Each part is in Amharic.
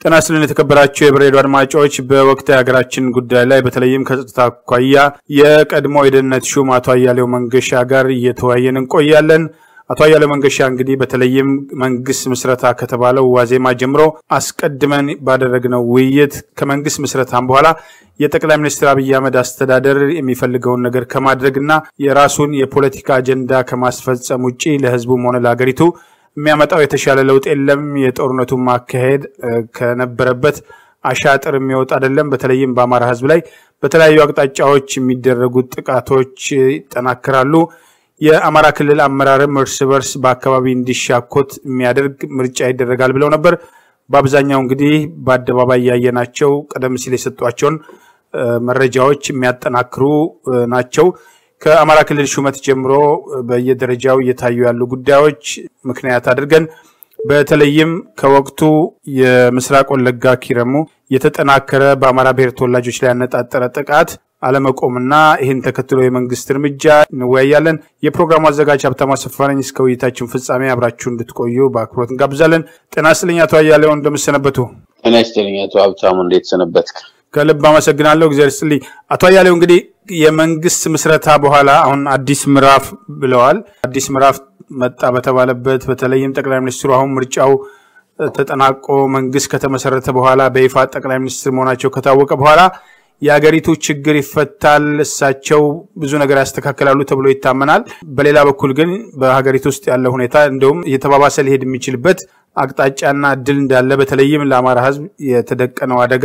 ጤና ይስጥልን የተከበራችሁ የብሬዶ አድማጮች፣ በወቅታዊ ሀገራችን ጉዳይ ላይ በተለይም ከጸጥታ አኳያ የቀድሞ የደህንነት ሹም አቶ አያሌው መንገሻ ጋር እየተወያየን እንቆያለን። አቶ አያሌው መንገሻ እንግዲህ በተለይም መንግስት ምስረታ ከተባለው ዋዜማ ጀምሮ አስቀድመን ባደረግነው ውይይት ከመንግስት ምስረታም በኋላ የጠቅላይ ሚኒስትር አብይ አህመድ አስተዳደር የሚፈልገውን ነገር ከማድረግና የራሱን የፖለቲካ አጀንዳ ከማስፈጸም ውጭ ለህዝቡም ሆነ ለሀገሪቱ የሚያመጣው የተሻለ ለውጥ የለም። የጦርነቱ ማካሄድ ከነበረበት አሻጥር የሚወጣ አይደለም። በተለይም በአማራ ህዝብ ላይ በተለያዩ አቅጣጫዎች የሚደረጉት ጥቃቶች ይጠናከራሉ። የአማራ ክልል አመራርም እርስ በርስ በአካባቢ እንዲሻኮት የሚያደርግ ምርጫ ይደረጋል ብለው ነበር። በአብዛኛው እንግዲህ በአደባባይ ያየናቸው ቀደም ሲል የሰጧቸውን መረጃዎች የሚያጠናክሩ ናቸው። ከአማራ ክልል ሹመት ጀምሮ በየደረጃው እየታዩ ያሉ ጉዳዮች ምክንያት አድርገን በተለይም ከወቅቱ የምስራቅ ወለጋ ኪረሙ የተጠናከረ በአማራ ብሔር ተወላጆች ላይ ያነጣጠረ ጥቃት አለመቆምና ይህን ተከትሎ የመንግስት እርምጃ እንወያያለን። የፕሮግራሙ አዘጋጅ ሀብታሙ አሰፋ ነኝ። እስከ ውይይታችን ፍጻሜ አብራችሁ እንድትቆዩ በአክብሮት እንጋብዛለን። ጤና ይስጥልኝ አቶ አያሌው እንደምሰነበቱ። ጤና ይስጥልኝ አቶ ሀብታሙ እንዴት ሰነበትክ? ከልብ አመሰግናለሁ። እግዚአብሔር ይስጥልኝ አቶ አያሌው። እንግዲህ የመንግስት ምስረታ በኋላ አሁን አዲስ ምዕራፍ ብለዋል። አዲስ ምዕራፍ መጣ በተባለበት በተለይም ጠቅላይ ሚኒስትሩ አሁን ምርጫው ተጠናቆ መንግስት ከተመሰረተ በኋላ በይፋ ጠቅላይ ሚኒስትር መሆናቸው ከታወቀ በኋላ የሀገሪቱ ችግር ይፈታል፣ እሳቸው ብዙ ነገር ያስተካክላሉ ተብሎ ይታመናል። በሌላ በኩል ግን በሀገሪቱ ውስጥ ያለው ሁኔታ እንደውም እየተባባሰ ሊሄድ የሚችልበት አቅጣጫና እድል እንዳለ በተለይም ለአማራ ሕዝብ የተደቀነው አደጋ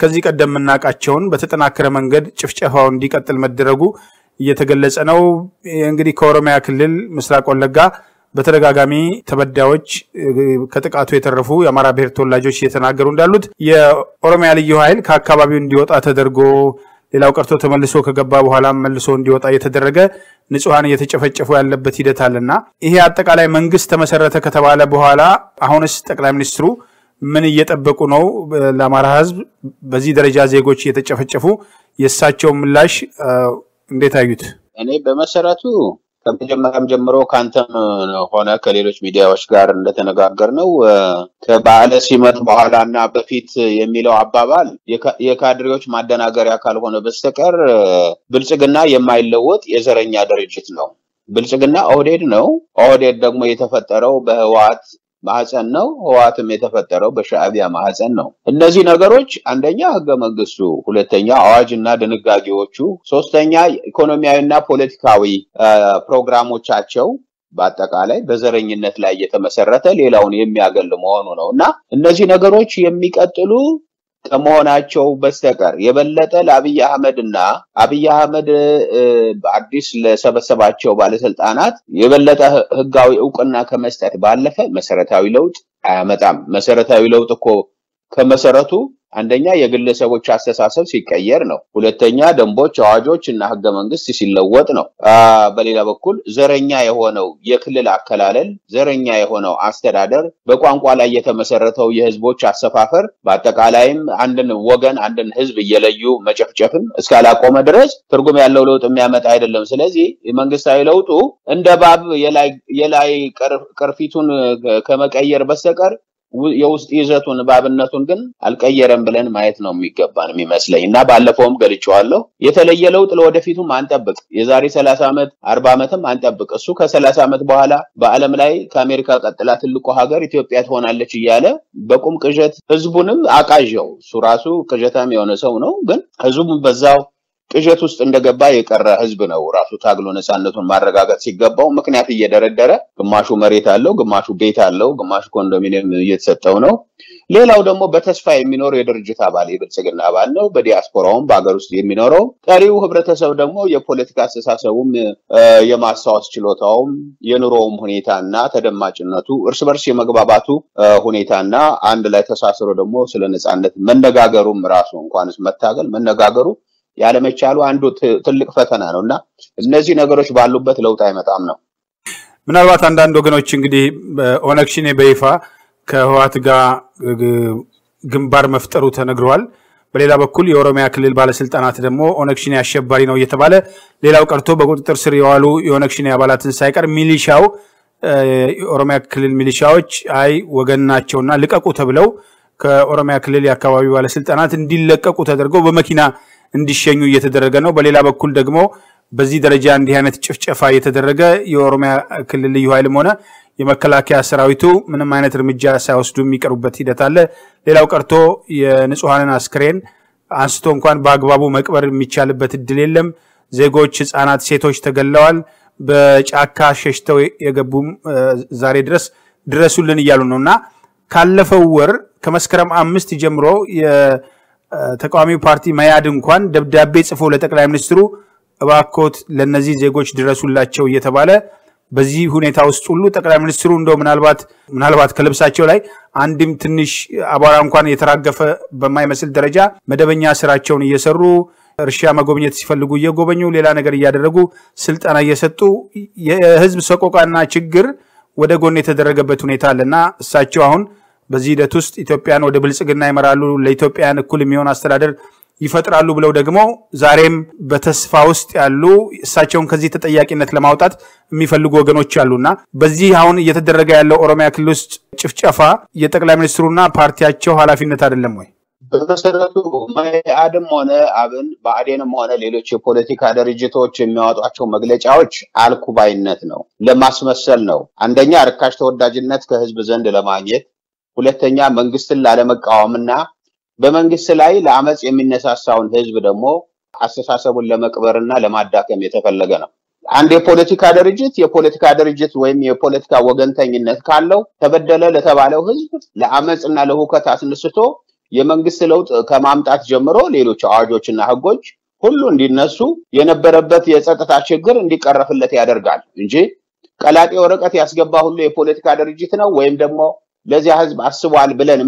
ከዚህ ቀደም የምናውቃቸውን በተጠናከረ መንገድ ጭፍጨፋው እንዲቀጥል መደረጉ እየተገለጸ ነው። እንግዲህ ከኦሮሚያ ክልል ምስራቅ ወለጋ በተደጋጋሚ ተበዳዮች ከጥቃቱ የተረፉ የአማራ ብሔር ተወላጆች እየተናገሩ እንዳሉት የኦሮሚያ ልዩ ኃይል ከአካባቢው እንዲወጣ ተደርጎ ሌላው ቀርቶ ተመልሶ ከገባ በኋላ መልሶ እንዲወጣ እየተደረገ ንጹሐን እየተጨፈጨፉ ያለበት ሂደት አለና ይሄ አጠቃላይ መንግስት ተመሰረተ ከተባለ በኋላ አሁንስ ጠቅላይ ሚኒስትሩ ምን እየጠበቁ ነው? ለአማራ ህዝብ በዚህ ደረጃ ዜጎች እየተጨፈጨፉ የእሳቸው ምላሽ እንዴት አዩት? እኔ በመሰረቱ ከመጀመሪያም ጀምሮ ከአንተም ሆነ ከሌሎች ሚዲያዎች ጋር እንደተነጋገር ነው ከበዓለ ሲመት በኋላ እና በፊት የሚለው አባባል የካድሬዎች ማደናገሪያ ካልሆነ በስተቀር ብልጽግና የማይለወጥ የዘረኛ ድርጅት ነው። ብልጽግና ኦህዴድ ነው። ኦህዴድ ደግሞ የተፈጠረው በህወሓት ማህፀን ነው። ህወሓትም የተፈጠረው በሻዕቢያ ማህፀን ነው። እነዚህ ነገሮች አንደኛ ህገ መንግስቱ፣ ሁለተኛ አዋጅና ድንጋጌዎቹ፣ ሶስተኛ ኢኮኖሚያዊና ፖለቲካዊ ፕሮግራሞቻቸው በአጠቃላይ በዘረኝነት ላይ የተመሰረተ ሌላውን የሚያገል መሆኑ ነው እና እነዚህ ነገሮች የሚቀጥሉ ከመሆናቸው በስተቀር የበለጠ ለአብይ አህመድ እና አብይ አህመድ አዲስ ለሰበሰባቸው ባለስልጣናት የበለጠ ህጋዊ እውቅና ከመስጠት ባለፈ መሰረታዊ ለውጥ አያመጣም። መሰረታዊ ለውጥ እኮ ከመሰረቱ አንደኛ የግለሰቦች አስተሳሰብ ሲቀየር ነው። ሁለተኛ ደንቦች፣ አዋጆች እና ህገ መንግስት ሲለወጥ ነው። በሌላ በኩል ዘረኛ የሆነው የክልል አከላለል፣ ዘረኛ የሆነው አስተዳደር፣ በቋንቋ ላይ የተመሰረተው የህዝቦች አሰፋፈር፣ በአጠቃላይም አንድን ወገን አንድን ህዝብ እየለዩ መጨፍጨፍን እስካላቆመ ድረስ ትርጉም ያለው ለውጥ የሚያመጣ አይደለም። ስለዚህ መንግስታዊ ለውጡ እንደ ባብ የላይ ቅርፊቱን ከመቀየር በስተቀር የውስጥ ይዘቱን ባብነቱን ግን አልቀየረም ብለን ማየት ነው የሚገባን የሚመስለኝ እና ባለፈውም ገልጬዋለሁ። የተለየ ለውጥ ለወደፊቱም አንጠብቅ። የዛሬ ሰላሳ ዓመት አርባ ዓመትም አንጠብቅ። እሱ ከሰላሳ ዓመት በኋላ በዓለም ላይ ከአሜሪካ ቀጥላ ትልቁ ሀገር ኢትዮጵያ ትሆናለች እያለ በቁም ቅዠት ህዝቡንም አቃዣው። እሱ ራሱ ቅዠታም የሆነ ሰው ነው፣ ግን ህዝቡም በዛው ቅዠት ውስጥ እንደገባ የቀረ ህዝብ ነው። ራሱ ታግሎ ነፃነቱን ማረጋገጥ ሲገባው ምክንያት እየደረደረ ግማሹ መሬት አለው፣ ግማሹ ቤት አለው፣ ግማሹ ኮንዶሚኒየም እየተሰጠው ነው። ሌላው ደግሞ በተስፋ የሚኖር የድርጅት አባል የብልጽግና አባል ነው። በዲያስፖራውም በሀገር ውስጥ የሚኖረው ቀሪው ህብረተሰብ ደግሞ የፖለቲካ አስተሳሰቡም የማስታወስ ችሎታውም የኑሮውም ሁኔታና ተደማጭነቱ እርስ በርስ የመግባባቱ ሁኔታና አንድ ላይ ተሳስሮ ደግሞ ስለ ነፃነት መነጋገሩም ራሱ እንኳንስ መታገል መነጋገሩ ያለመቻሉ አንዱ ትልቅ ፈተና ነው እና እነዚህ ነገሮች ባሉበት ለውጥ አይመጣም ነው። ምናልባት አንዳንድ ወገኖች እንግዲህ ኦነግ ሸኔ በይፋ ከህወሓት ጋር ግንባር መፍጠሩ ተነግረዋል። በሌላ በኩል የኦሮሚያ ክልል ባለስልጣናት ደግሞ ኦነግ ሸኔ አሸባሪ ነው እየተባለ ሌላው ቀርቶ በቁጥጥር ስር የዋሉ የኦነግ ሸኔ አባላትን ሳይቀር ሚሊሻው የኦሮሚያ ክልል ሚሊሻዎች አይ ወገን ናቸውና ልቀቁ ተብለው ከኦሮሚያ ክልል የአካባቢው ባለስልጣናት እንዲለቀቁ ተደርገው በመኪና እንዲሸኙ እየተደረገ ነው። በሌላ በኩል ደግሞ በዚህ ደረጃ እንዲህ አይነት ጭፍጨፋ እየተደረገ የኦሮሚያ ክልል ልዩ ኃይልም ሆነ የመከላከያ ሰራዊቱ ምንም አይነት እርምጃ ሳይወስዱ የሚቀሩበት ሂደት አለ። ሌላው ቀርቶ የንጹሐንን አስክሬን አንስቶ እንኳን በአግባቡ መቅበር የሚቻልበት እድል የለም። ዜጎች፣ ህጻናት፣ ሴቶች ተገለዋል። በጫካ ሸሽተው የገቡም ዛሬ ድረስ ድረሱልን እያሉ ነው እና ካለፈው ወር ከመስከረም አምስት ጀምሮ የተቃዋሚው ፓርቲ መያድ እንኳን ደብዳቤ ጽፎ ለጠቅላይ ሚኒስትሩ እባኮት ለእነዚህ ዜጎች ድረሱላቸው እየተባለ በዚህ ሁኔታ ውስጥ ሁሉ ጠቅላይ ሚኒስትሩ እንደው ምናልባት ምናልባት ከልብሳቸው ላይ አንድም ትንሽ አቧራ እንኳን የተራገፈ በማይመስል ደረጃ መደበኛ ስራቸውን እየሰሩ እርሻ መጎብኘት ሲፈልጉ እየጎበኙ ሌላ ነገር እያደረጉ ስልጠና እየሰጡ የህዝብ ሰቆቃና ችግር ወደ ጎን የተደረገበት ሁኔታ አለና እሳቸው አሁን በዚህ ሂደት ውስጥ ኢትዮጵያን ወደ ብልጽግና ይመራሉ፣ ለኢትዮጵያን እኩል የሚሆን አስተዳደር ይፈጥራሉ ብለው ደግሞ ዛሬም በተስፋ ውስጥ ያሉ እሳቸውን ከዚህ ተጠያቂነት ለማውጣት የሚፈልጉ ወገኖች አሉና በዚህ አሁን እየተደረገ ያለው ኦሮሚያ ክልል ውስጥ ጭፍጨፋ የጠቅላይ ሚኒስትሩና ፓርቲያቸው ኃላፊነት አይደለም ወይ? በመሰረቱ መኢአድም ሆነ አብን ብአዴንም ሆነ ሌሎች የፖለቲካ ድርጅቶች የሚያወጧቸው መግለጫዎች አልኩባይነት ነው፣ ለማስመሰል ነው። አንደኛ ርካሽ ተወዳጅነት ከህዝብ ዘንድ ለማግኘት፣ ሁለተኛ መንግስትን ላለመቃወምና በመንግስት ላይ ለአመፅ የሚነሳሳውን ህዝብ ደግሞ አስተሳሰቡን ለመቅበርና ለማዳከም የተፈለገ ነው። አንድ የፖለቲካ ድርጅት የፖለቲካ ድርጅት ወይም የፖለቲካ ወገንተኝነት ካለው ተበደለ ለተባለው ህዝብ ለአመፅና ለሁከት አስነስቶ የመንግስት ለውጥ ከማምጣት ጀምሮ ሌሎች አዋጆችና ህጎች ሁሉ እንዲነሱ የነበረበት የጸጥታ ችግር እንዲቀረፍለት ያደርጋል እንጂ ቀላጤ ወረቀት ያስገባ ሁሉ የፖለቲካ ድርጅት ነው ወይም ደግሞ ለዚያ ህዝብ አስቧል ብለን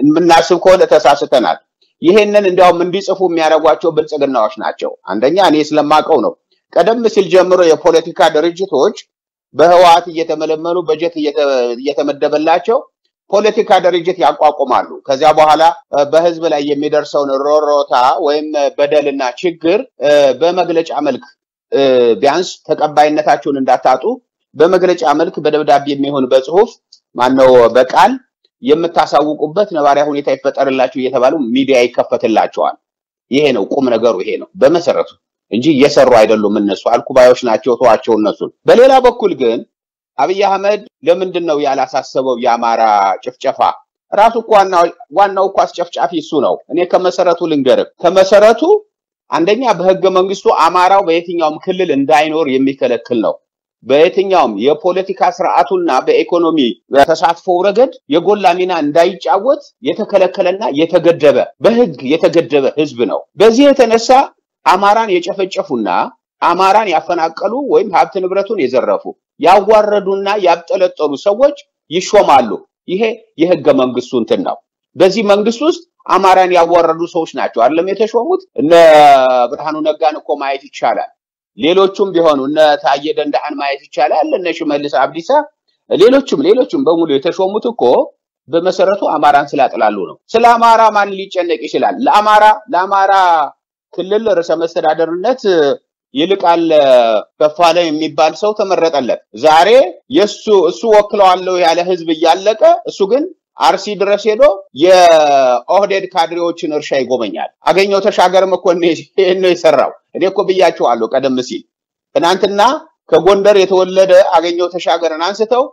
የምናስብ ከሆነ ተሳስተናል። ይሄንን እንዲያውም እንዲጽፉ የሚያደርጓቸው ብልጽግናዎች ናቸው። አንደኛ እኔ ስለማቀው ነው። ቀደም ሲል ጀምሮ የፖለቲካ ድርጅቶች በህወሓት እየተመለመሉ በጀት እየተመደበላቸው ፖለቲካ ድርጅት ያቋቁማሉ። ከዚያ በኋላ በህዝብ ላይ የሚደርሰውን ሮሮታ ወይም በደልና ችግር በመግለጫ መልክ ቢያንስ ተቀባይነታቸውን እንዳታጡ በመግለጫ መልክ በደብዳቤ የሚሆን በጽሁፍ ማነው በቃል የምታሳውቁበት ነባሪያ ሁኔታ ይፈጠርላችሁ እየተባሉ ሚዲያ ይከፈትላቸዋል። ይሄ ነው ቁም ነገሩ፣ ይሄ ነው በመሰረቱ እንጂ እየሰሩ አይደሉም። እነሱ አልኩባዮች ናቸው፣ ተዋቸው እነሱን። በሌላ በኩል ግን አብይ አህመድ ለምንድን ነው ያላሳሰበው የአማራ ጭፍጨፋ? ራሱ እኮ ዋናው እኮ አስጨፍጫፊ እሱ ነው። እኔ ከመሰረቱ ልንገርህ። ከመሰረቱ አንደኛ በህገ መንግስቱ አማራው በየትኛውም ክልል እንዳይኖር የሚከለክል ነው። በየትኛውም የፖለቲካ ስርዓቱና በኢኮኖሚ ተሳትፎው ረገድ የጎላ ሚና እንዳይጫወት የተከለከለና የተገደበ በህግ የተገደበ ህዝብ ነው። በዚህ የተነሳ አማራን የጨፈጨፉና አማራን ያፈናቀሉ ወይም ሀብት ንብረቱን የዘረፉ ያዋረዱና ያብጠለጠሉ ሰዎች ይሾማሉ። ይሄ የህገ መንግስቱ እንትን ነው። በዚህ መንግስት ውስጥ አማራን ያዋረዱ ሰዎች ናቸው አይደለም የተሾሙት። እነ ብርሃኑ ነጋን እኮ ማየት ይቻላል። ሌሎቹም ቢሆኑ እነ ታዬ ደንደአን ማየት ይቻላል። እነ ሽመልስ አብዲሳ፣ ሌሎችም ሌሎችም በሙሉ የተሾሙት እኮ በመሰረቱ አማራን ስላጥላሉ ነው። ስለ አማራ ማን ሊጨነቅ ይችላል? ለአማራ ለአማራ ክልል ርዕሰ መስተዳደርነት ይልቃል ከፋለ የሚባል ሰው ተመረጠለት። ዛሬ የሱ እሱ ወክለዋለሁ ያለ ህዝብ እያለቀ እሱ ግን አርሲ ድረስ ሄዶ የኦህዴድ ካድሬዎችን እርሻ ይጎበኛል። አገኘው ተሻገርም እኮ ይህን ነው የሰራው። እኔ እኮ ብያቸዋለሁ ቀደም ሲል ትናንትና ከጎንደር የተወለደ አገኘው ተሻገርን አንስተው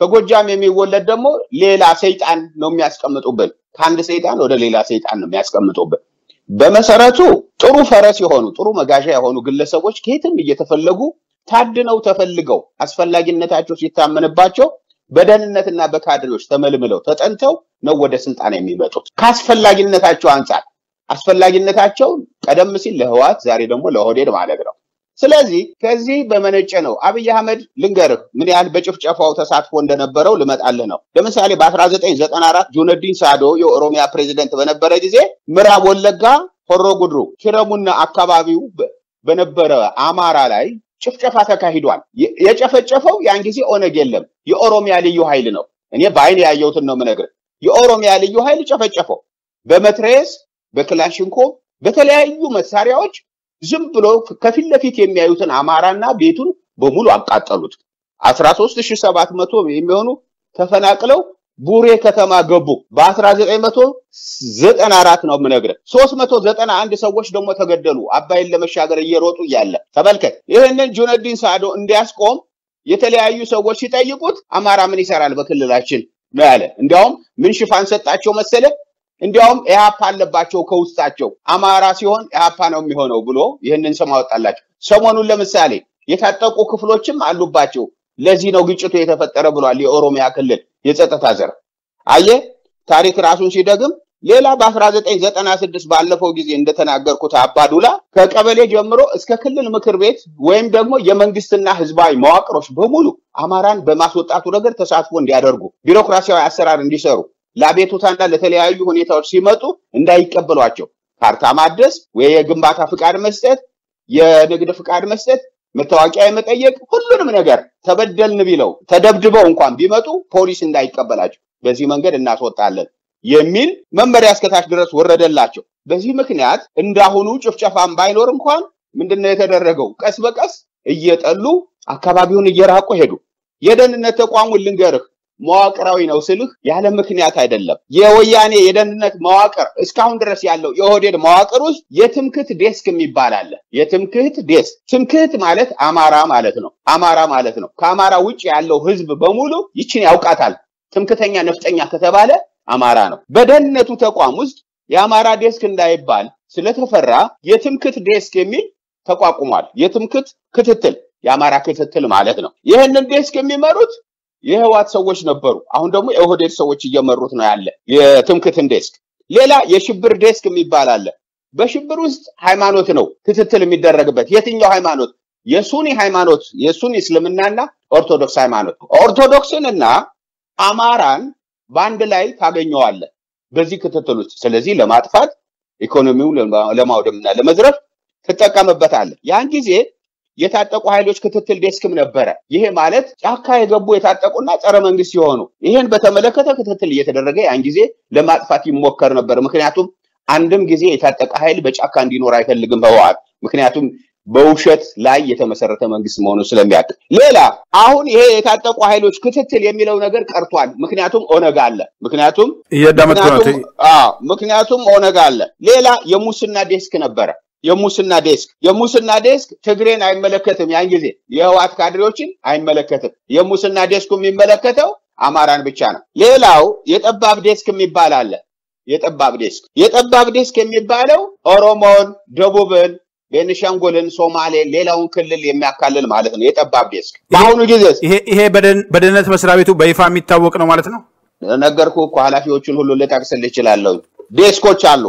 ከጎጃም የሚወለድ ደግሞ ሌላ ሰይጣን ነው የሚያስቀምጡብን። ከአንድ ሰይጣን ወደ ሌላ ሰይጣን ነው የሚያስቀምጡብን። በመሰረቱ ጥሩ ፈረስ የሆኑ ጥሩ መጋዣ የሆኑ ግለሰቦች ከየትም እየተፈለጉ ታድነው ተፈልገው አስፈላጊነታቸው ሲታመንባቸው በደህንነትና በካድሬዎች ተመልምለው ተጠንተው ነው ወደ ስልጣን የሚመጡት። ከአስፈላጊነታቸው አንጻር አስፈላጊነታቸው ቀደም ሲል ለህወሓት ዛሬ ደግሞ ለኦህዴድ ማለት ነው። ስለዚህ ከዚህ በመነጨ ነው አብይ አህመድ ልንገርህ ምን ያህል በጭፍጨፋው ተሳትፎ እንደነበረው ልመጣልህ ነው። ለምሳሌ በ1994 ጁነዲን ሳዶ የኦሮሚያ ፕሬዚደንት በነበረ ጊዜ ምዕራብ ወለጋ ሆሮ ጉድሩ ኪረሙና አካባቢው በነበረ አማራ ላይ ጭፍጨፋ ተካሂዷል። የጨፈጨፈው ያን ጊዜ ኦነግ የለም፣ የኦሮሚያ ልዩ ኃይል ነው። እኔ በአይን ያየሁትን ነው የምነግርህ። የኦሮሚያ ልዩ ኃይል ጨፈጨፈው በመትረየስ በክላሽንኮ በተለያዩ መሳሪያዎች ዝም ብሎ ከፊት ለፊት የሚያዩትን አማራና ቤቱን በሙሉ አቃጠሉት። 13700 የሚሆኑ ተፈናቅለው ቡሬ ከተማ ገቡ። በ1994 ነው የምነግርህ። 391 ሰዎች ደግሞ ተገደሉ። አባይን ለመሻገር እየሮጡ እያለ ተመልከት። ይህንን ጁነዲን ሳዶ እንዲያስቆም የተለያዩ ሰዎች ሲጠይቁት አማራ ምን ይሰራል በክልላችን ነው ያለ። እንዲያውም ምን ሽፋን ሰጣቸው መሰለ? እንዲያውም ኢህአፓ አለባቸው ከውስጣቸው አማራ ሲሆን ኢህአፓ ነው የሚሆነው ብሎ ይህንን ስም አወጣላቸው። ሰሞኑን ለምሳሌ የታጠቁ ክፍሎችም አሉባቸው። ለዚህ ነው ግጭቱ የተፈጠረ ብሏል የኦሮሚያ ክልል የጸጥታ ዘርፍ። አየ ታሪክ ራሱን ሲደግም ሌላ በ1996 ባለፈው ጊዜ እንደተናገርኩት አባዱላ ከቀበሌ ጀምሮ እስከ ክልል ምክር ቤት ወይም ደግሞ የመንግስትና ህዝባዊ መዋቅሮች በሙሉ አማራን በማስወጣቱ ነገር ተሳትፎ እንዲያደርጉ ቢሮክራሲያዊ አሰራር እንዲሰሩ ለአቤቱታና ለተለያዩ ሁኔታዎች ሲመጡ እንዳይቀበሏቸው ካርታ ማደስ ወይ የግንባታ ፍቃድ መስጠት፣ የንግድ ፍቃድ መስጠት፣ መታወቂያ የመጠየቅ ሁሉንም ነገር ተበደልን ቢለው ተደብድበው እንኳን ቢመጡ ፖሊስ እንዳይቀበላቸው በዚህ መንገድ እናስወጣለን የሚል መመሪያ እስከታች ድረስ ወረደላቸው። በዚህ ምክንያት እንዳሁኑ ጭፍጨፋም ባይኖር እንኳን ምንድነው የተደረገው? ቀስ በቀስ እየጠሉ አካባቢውን እየራቁ ሄዱ። የደህንነት ተቋሙን ልንገርህ መዋቅራዊ ነው ስልህ ያለ ምክንያት አይደለም። የወያኔ የደህንነት መዋቅር እስካሁን ድረስ ያለው የኦህዴድ መዋቅር ውስጥ የትምክህት desk የሚባል አለ። የትምክህት desk ትምክህት ማለት አማራ ማለት ነው። አማራ ማለት ነው። ከአማራ ውጭ ያለው ህዝብ በሙሉ ይችን ያውቃታል። ትምክተኛ ነፍጠኛ ከተባለ አማራ ነው። በደህንነቱ ተቋም ውስጥ የአማራ desk እንዳይባል ስለተፈራ የትምክህት desk የሚል ተቋቁሟል። የትምክህት ክትትል የአማራ ክትትል ማለት ነው። ይህንን desk የሚመሩት የህወሓት ሰዎች ነበሩ። አሁን ደግሞ የኦህዴድ ሰዎች እየመሩት ነው ያለ የትምክህትን desk። ሌላ የሽብር desk የሚባል አለ። በሽብር ውስጥ ሃይማኖት ነው ክትትል የሚደረግበት። የትኛው ሃይማኖት? የሱኒ ሃይማኖት፣ የሱኒ እስልምናና ኦርቶዶክስ ሃይማኖት። ኦርቶዶክስንና አማራን በአንድ ላይ ታገኘዋለህ በዚህ ክትትል ውስጥ። ስለዚህ ለማጥፋት ኢኮኖሚው ለማውደምና ለመዝረፍ ትጠቀምበታለህ። ያን ጊዜ የታጠቁ ኃይሎች ክትትል ዴስክም ነበረ። ይሄ ማለት ጫካ የገቡ የታጠቁና ጸረ መንግስት የሆኑ ይህን በተመለከተ ክትትል እየተደረገ ያን ጊዜ ለማጥፋት ይሞከር ነበር። ምክንያቱም አንድም ጊዜ የታጠቀ ኃይል በጫካ እንዲኖር አይፈልግም ህወሓት። ምክንያቱም በውሸት ላይ የተመሰረተ መንግስት መሆኑ ስለሚያውቅ። ሌላ አሁን ይሄ የታጠቁ ኃይሎች ክትትል የሚለው ነገር ቀርቷል። ምክንያቱም ኦነግ አለ። ምክንያቱም ምክንያቱም ኦነግ አለ። ሌላ የሙስና desk ነበረ። የሙስና desk የሙስና desk ትግሬን አይመለከትም። ያን ጊዜ የህወሓት ካድሬዎችን አይመለከትም። የሙስና desk ኡ የሚመለከተው አማራን ብቻ ነው። ሌላው የጠባብ desk የሚባል አለ። የጠባብ desk የጠባብ desk የሚባለው ኦሮሞን፣ ደቡብን፣ ቤኒሻንጉልን፣ ሶማሌን፣ ሌላውን ክልል የሚያካልል ማለት ነው። የጠባብ desk በአሁኑ ጊዜ ይሄ በደህንነት መስሪያ ቤቱ በይፋ የሚታወቅ ነው ማለት ነው። ነገርኩህ እኮ ኃላፊዎቹን ሁሉ ልጠቅስልህ እችላለሁ። desk ኦች አሉ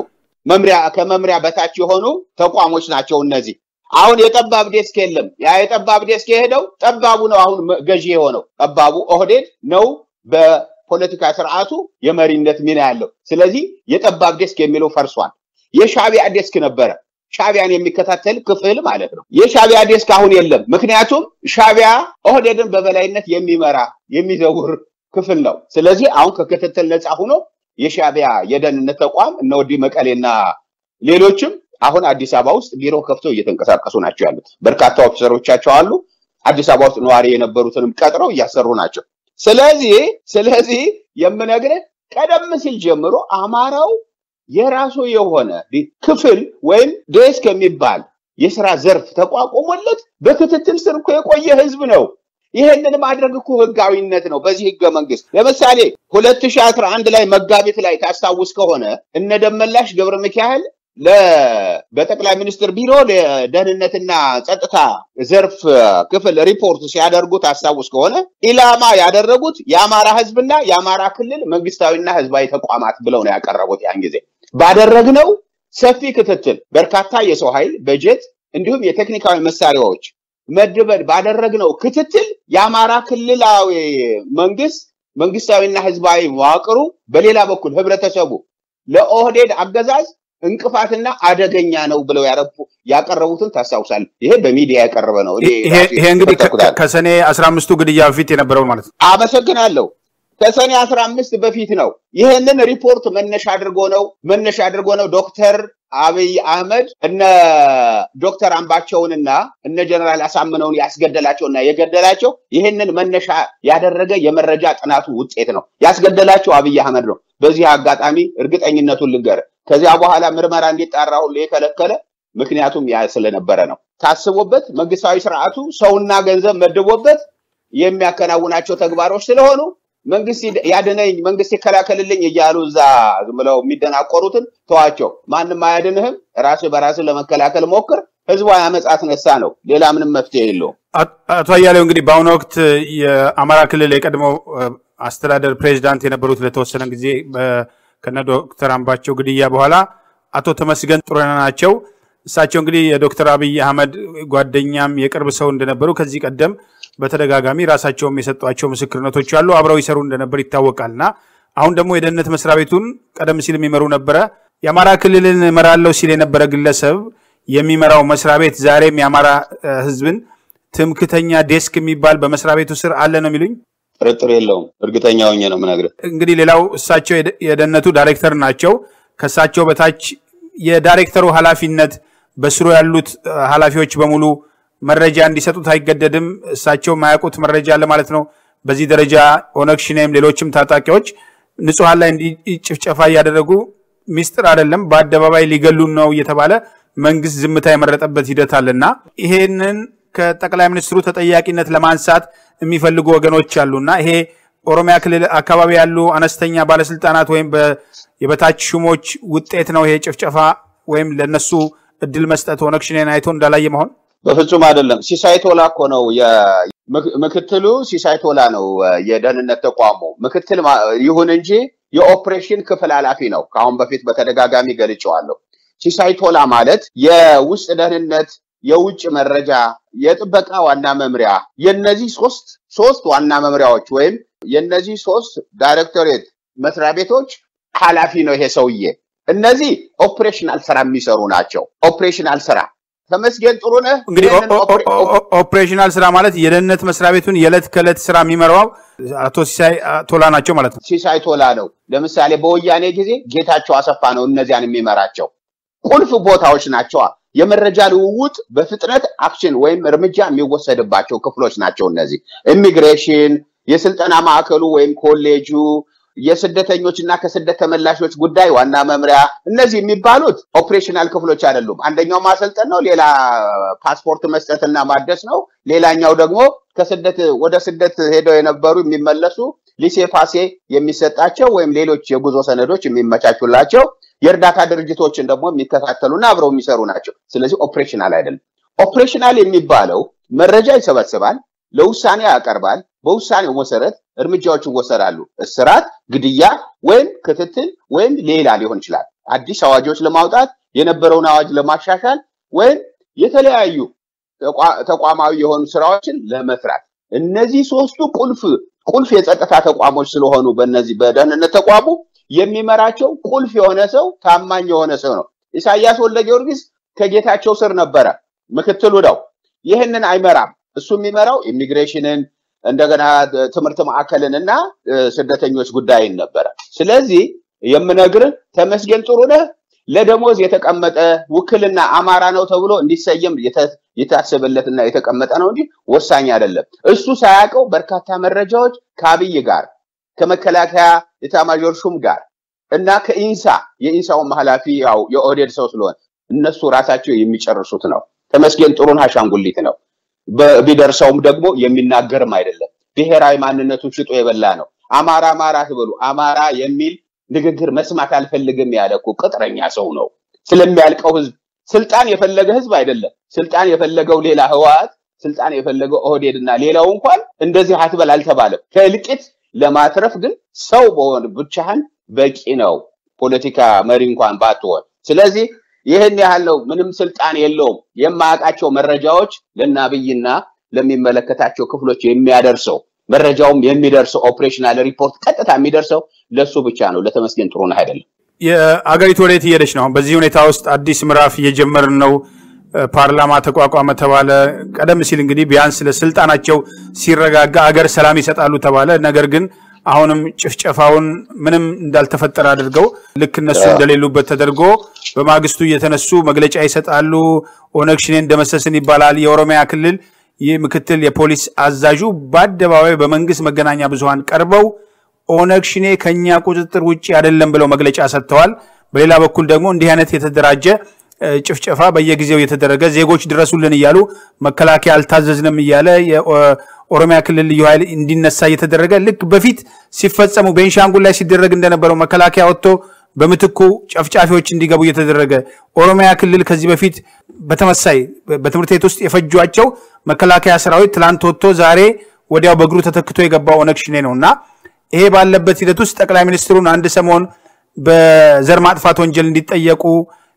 መምሪያ ከመምሪያ በታች የሆኑ ተቋሞች ናቸው እነዚህ። አሁን የጠባብ desk የለም። ያ የጠባብ desk የሄደው ጠባቡ ነው አሁን ገዢ የሆነው ጠባቡ ኦህዴድ ነው በፖለቲካ ስርዓቱ የመሪነት ሚና ያለው። ስለዚህ የጠባብ desk የሚለው ፈርሷል። የሻቢያ desk ነበረ፣ ሻቢያን የሚከታተል ክፍል ማለት ነው። የሻቢያ desk አሁን የለም። ምክንያቱም ሻቢያ ኦህዴድን በበላይነት የሚመራ የሚዘውር ክፍል ነው። ስለዚህ አሁን ከክትትል ነፃ ሆኖ የሻቢያ የደህንነት ተቋም እነ ወዲ መቀሌና ሌሎችም አሁን አዲስ አበባ ውስጥ ቢሮ ከፍተው እየተንቀሳቀሱ ናቸው ያሉት። በርካታ ኦፊሰሮቻቸው አሉ። አዲስ አበባ ውስጥ ነዋሪ የነበሩትንም ቀጥረው እያሰሩ ናቸው። ስለዚህ ስለዚህ የምነግርህ ቀደም ሲል ጀምሮ አማራው የራሱ የሆነ ክፍል ወይም ዴስክ የሚባል የስራ ዘርፍ ተቋቁሞለት በክትትል ስር እኮ የቆየ ህዝብ ነው። ይሄንን ማድረግ እኮ ህጋዊነት ነው። በዚህ ህገ መንግስት ለምሳሌ 2011 ላይ መጋቢት ላይ ታስታውስ ከሆነ እነ ደመላሽ ገብረ ሚካኤል በጠቅላይ ሚኒስትር ቢሮ ለደህንነትና ጸጥታ ዘርፍ ክፍል ሪፖርት ሲያደርጉ ታስታውስ ከሆነ ኢላማ ያደረጉት የአማራ ህዝብና የአማራ ክልል መንግስታዊና ህዝባዊ ተቋማት ብለው ነው ያቀረቡት። ያን ጊዜ ባደረግነው ሰፊ ክትትል በርካታ የሰው ኃይል በጀት፣ እንዲሁም የቴክኒካዊ መሳሪያዎች መድበን ባደረግነው ክትትል የአማራ ክልላዊ መንግስት መንግስታዊና ህዝባዊ መዋቅሩ፣ በሌላ በኩል ህብረተሰቡ ለኦህዴድ አገዛዝ እንቅፋትና አደገኛ ነው ብለው ያቀረቡትን ታስታውሳል። ይሄ በሚዲያ የቀረበ ነው። ይሄ እንግዲህ ከሰኔ አስራ አምስቱ ግድያ በፊት የነበረው ማለት ነው። አመሰግናለሁ። ከሰኔ አስራ አምስት በፊት ነው። ይህንን ሪፖርት መነሻ አድርጎ ነው መነሻ አድርጎ ነው ዶክተር አብይ አህመድ እነ ዶክተር አምባቸውንና እነ ጀነራል አሳምነውን ያስገደላቸውና የገደላቸው ይህንን መነሻ ያደረገ የመረጃ ጥናቱ ውጤት ነው። ያስገደላቸው አብይ አህመድ ነው። በዚህ አጋጣሚ እርግጠኝነቱን ልንገር፣ ከዚያ በኋላ ምርመራ እንዲጣራ ሁሉ የከለከለ ምክንያቱም ያ ስለነበረ ነው። ታስቦበት መንግስታዊ ስርዓቱ ሰውና ገንዘብ መድቦበት የሚያከናውናቸው ተግባሮች ስለሆኑ መንግስት ያድነኝ፣ መንግስት ይከላከልልኝ እያሉ እዛ ብለው የሚደናቆሩትን ተዋቸው። ማንም አያድንህም። ራስህ በራስህ ለመከላከል ሞክር። ህዝቡ አመፅ አስነሳ ነው። ሌላ ምንም መፍትሄ የለውም። አቶ አያሌው እንግዲህ በአሁኑ ወቅት የአማራ ክልል የቀድሞ አስተዳደር ፕሬዚዳንት የነበሩት ለተወሰነ ጊዜ ከነ ዶክተር አምባቸው ግድያ በኋላ አቶ ተመስገን ጥሩነህ ናቸው። እሳቸው እንግዲህ የዶክተር አብይ አህመድ ጓደኛም የቅርብ ሰው እንደነበሩ ከዚህ ቀደም በተደጋጋሚ ራሳቸውም የሰጧቸው ምስክርነቶች አሉ። አብረው ይሰሩ እንደነበር ይታወቃል። እና አሁን ደግሞ የደህንነት መስሪያ ቤቱን ቀደም ሲል የሚመሩ ነበረ። የአማራ ክልልን እመራለሁ ሲል የነበረ ግለሰብ የሚመራው መስሪያ ቤት ዛሬም የአማራ ህዝብን ትምክተኛ desk የሚባል በመስሪያ ቤቱ ስር አለ ነው የሚሉኝ? ጥርጥር የለውም። እርግጠኛ ሆኜ ነው የምነግርህ። እንግዲህ ሌላው እሳቸው የደህንነቱ ዳይሬክተር ናቸው። ከእሳቸው በታች የዳይሬክተሩ ኃላፊነት በስሩ ያሉት ኃላፊዎች በሙሉ መረጃ እንዲሰጡት አይገደድም። እሳቸው የማያውቁት መረጃ አለ ማለት ነው። በዚህ ደረጃ ኦነግ ሸኔም ሌሎችም ታጣቂዎች ንጹሐን ላይ ጭፍጨፋ እያደረጉ ሚስጥር አይደለም በአደባባይ ሊገሉን ነው እየተባለ መንግስት ዝምታ የመረጠበት ሂደት አለና ይሄንን ከጠቅላይ ሚኒስትሩ ተጠያቂነት ለማንሳት የሚፈልጉ ወገኖች አሉና ይሄ ኦሮሚያ ክልል አካባቢ ያሉ አነስተኛ ባለስልጣናት ወይም የበታች ሹሞች ውጤት ነው ይሄ ጭፍጨፋ ወይም ለነሱ እድል መስጠት ኦነግ ሸኔን አይቶ እንዳላየ መሆን በፍጹም አይደለም። ሲሳይ ቶላ እኮ ነው ምክትሉ። ሲሳይ ቶላ ነው የደህንነት ተቋሙ ምክትል ይሁን እንጂ የኦፕሬሽን ክፍል ኃላፊ ነው። ከአሁን በፊት በተደጋጋሚ ገልጨዋለሁ። ሲሳይ ቶላ ማለት የውስጥ ደህንነት፣ የውጭ መረጃ፣ የጥበቃ ዋና መምሪያ የነዚህ ሶስት ሶስት ዋና መምሪያዎች ወይም የነዚህ ሶስት ዳይሬክቶሬት መስሪያ ቤቶች ኃላፊ ነው ይሄ ሰውዬ። እነዚህ operational ስራ የሚሰሩ ናቸው። operational ስራ ተመስገን ጥሩነህ እንግዲህ operational ስራ ማለት የደህንነት መስሪያ ቤቱን የዕለት ከዕለት ስራ የሚመራው አቶ ሲሳይ ቶላ ናቸው ማለት ነው። ሲሳይ ቶላ ነው። ለምሳሌ በወያኔ ጊዜ ጌታቸው አሰፋ ነው እነዚያን የሚመራቸው። ቁልፍ ቦታዎች ናቸዋ። የመረጃ ልውውጥ በፍጥነት action ወይም እርምጃ የሚወሰድባቸው ክፍሎች ናቸው። እነዚህ ኢሚግሬሽን፣ የስልጠና ማዕከሉ ወይም ኮሌጁ የስደተኞች እና ከስደት ተመላሾች ጉዳይ ዋና መምሪያ፣ እነዚህ የሚባሉት operational ክፍሎች አይደሉም። አንደኛው ማሰልጠን ነው፣ ሌላ ፓስፖርት መስጠትና ማደስ ነው። ሌላኛው ደግሞ ከስደት ወደ ስደት ሄደው የነበሩ የሚመለሱ ሊሴ ፋሴ የሚሰጣቸው ወይም ሌሎች የጉዞ ሰነዶች የሚመቻቹላቸው የእርዳታ ድርጅቶችን ደግሞ የሚከታተሉና አብረው የሚሰሩ ናቸው። ስለዚህ operational አይደለም። operational የሚባለው መረጃ ይሰበስባል፣ ለውሳኔ ያቀርባል። በውሳኔው መሰረት እርምጃዎች ይወሰዳሉ። እስራት፣ ግድያ ወይም ክትትል ወይም ሌላ ሊሆን ይችላል። አዲስ አዋጆች ለማውጣት የነበረውን አዋጅ ለማሻሻል ወይም የተለያዩ ተቋማዊ የሆኑ ስራዎችን ለመስራት እነዚህ ሶስቱ ቁልፍ ቁልፍ የጸጥታ ተቋሞች ስለሆኑ በእነዚህ በደህንነት ተቋሙ የሚመራቸው ቁልፍ የሆነ ሰው ታማኝ የሆነ ሰው ነው። ኢሳያስ ወልደ ጊዮርጊስ ከጌታቸው ስር ነበረ፣ ምክትሉ ነው። ይህንን አይመራም። እሱ የሚመራው ኢሚግሬሽንን እንደገና ትምህርት ማዕከልን እና ስደተኞች ጉዳይን ነበረ። ስለዚህ የምነግርህ ተመስገን ጥሩነህ ለደሞዝ የተቀመጠ ውክልና አማራ ነው ተብሎ እንዲሰየም የታሰበለትና የተቀመጠ ነው እንጂ ወሳኝ አይደለም። እሱ ሳያውቀው በርካታ መረጃዎች ከአብይ ጋር ከመከላከያ ኤታማዦር ሹም ጋር እና ከኢንሳ የኢንሳውም ኃላፊ ያው የኦህዴድ ሰው ስለሆነ እነሱ ራሳቸው የሚጨርሱት ነው። ተመስገን ጥሩነህ አሻንጉሊት ነው። ቢደርሰውም ደግሞ የሚናገርም አይደለም። ብሔራዊ ማንነቱን ሽጦ የበላ ነው። አማራ አማራ ትበሉ አማራ የሚል ንግግር መስማት አልፈልግም ያለ እኮ ቅጥረኛ ሰው ነው። ስለሚያልቀው ህዝብ ስልጣን የፈለገ ህዝብ አይደለም። ስልጣን የፈለገው ሌላ ህወሓት፣ ስልጣን የፈለገው ኦህዴድ እና ሌላው እንኳን እንደዚህ አትበል አልተባለም። ከእልቂት ለማትረፍ ግን ሰው በሆን ብቻህን በቂ ነው፣ ፖለቲካ መሪ እንኳን ባትሆን። ስለዚህ ይህን ያህል ምንም ስልጣን የለውም። የማያውቃቸው መረጃዎች ለአብይና ለሚመለከታቸው ክፍሎች የሚያደርሰው መረጃውም የሚደርሰው operational ሪፖርት ቀጥታ የሚደርሰው ለሱ ብቻ ነው፣ ለተመስገን ጥሩነህ አይደለም። የአገሪቱ ወዴት እየሄደች ነው? በዚህ ሁኔታ ውስጥ አዲስ ምዕራፍ እየጀመርን ነው። ፓርላማ ተቋቋመ ተባለ። ቀደም ሲል እንግዲህ ቢያንስ ለስልጣናቸው ሲረጋጋ አገር ሰላም ይሰጣሉ ተባለ። ነገር ግን አሁንም ጭፍጨፋውን ምንም እንዳልተፈጠረ አድርገው ልክ እነሱ እንደሌሉበት ተደርጎ በማግስቱ እየተነሱ መግለጫ ይሰጣሉ። ኦነግ ሽኔን እንደመሰስን ይባላል። የኦሮሚያ ክልል ይህ ምክትል የፖሊስ አዛዡ በአደባባይ በመንግስት መገናኛ ብዙኃን ቀርበው ኦነግ ሽኔ ከኛ ቁጥጥር ውጭ አይደለም ብለው መግለጫ ሰጥተዋል። በሌላ በኩል ደግሞ እንዲህ አይነት የተደራጀ ጭፍጨፋ በየጊዜው የተደረገ ዜጎች ድረሱልን እያሉ መከላከያ አልታዘዝንም እያለ የኦሮሚያ ክልል ልዩ ኃይል እንዲነሳ እየተደረገ ልክ በፊት ሲፈጸሙ ቤንሻንጉል ላይ ሲደረግ እንደነበረው መከላከያ ወጥቶ በምትኩ ጨፍጫፊዎች እንዲገቡ እየተደረገ ኦሮሚያ ክልል ከዚህ በፊት በተመሳይ በትምህርት ቤት ውስጥ የፈጇቸው መከላከያ ሰራዊት ትላንት ወጥቶ ዛሬ ወዲያው በእግሩ ተተክቶ የገባው ኦነግ ሽኔ ነው እና ይሄ ባለበት ሂደት ውስጥ ጠቅላይ ሚኒስትሩን አንድ ሰሞን በዘር ማጥፋት ወንጀል እንዲጠየቁ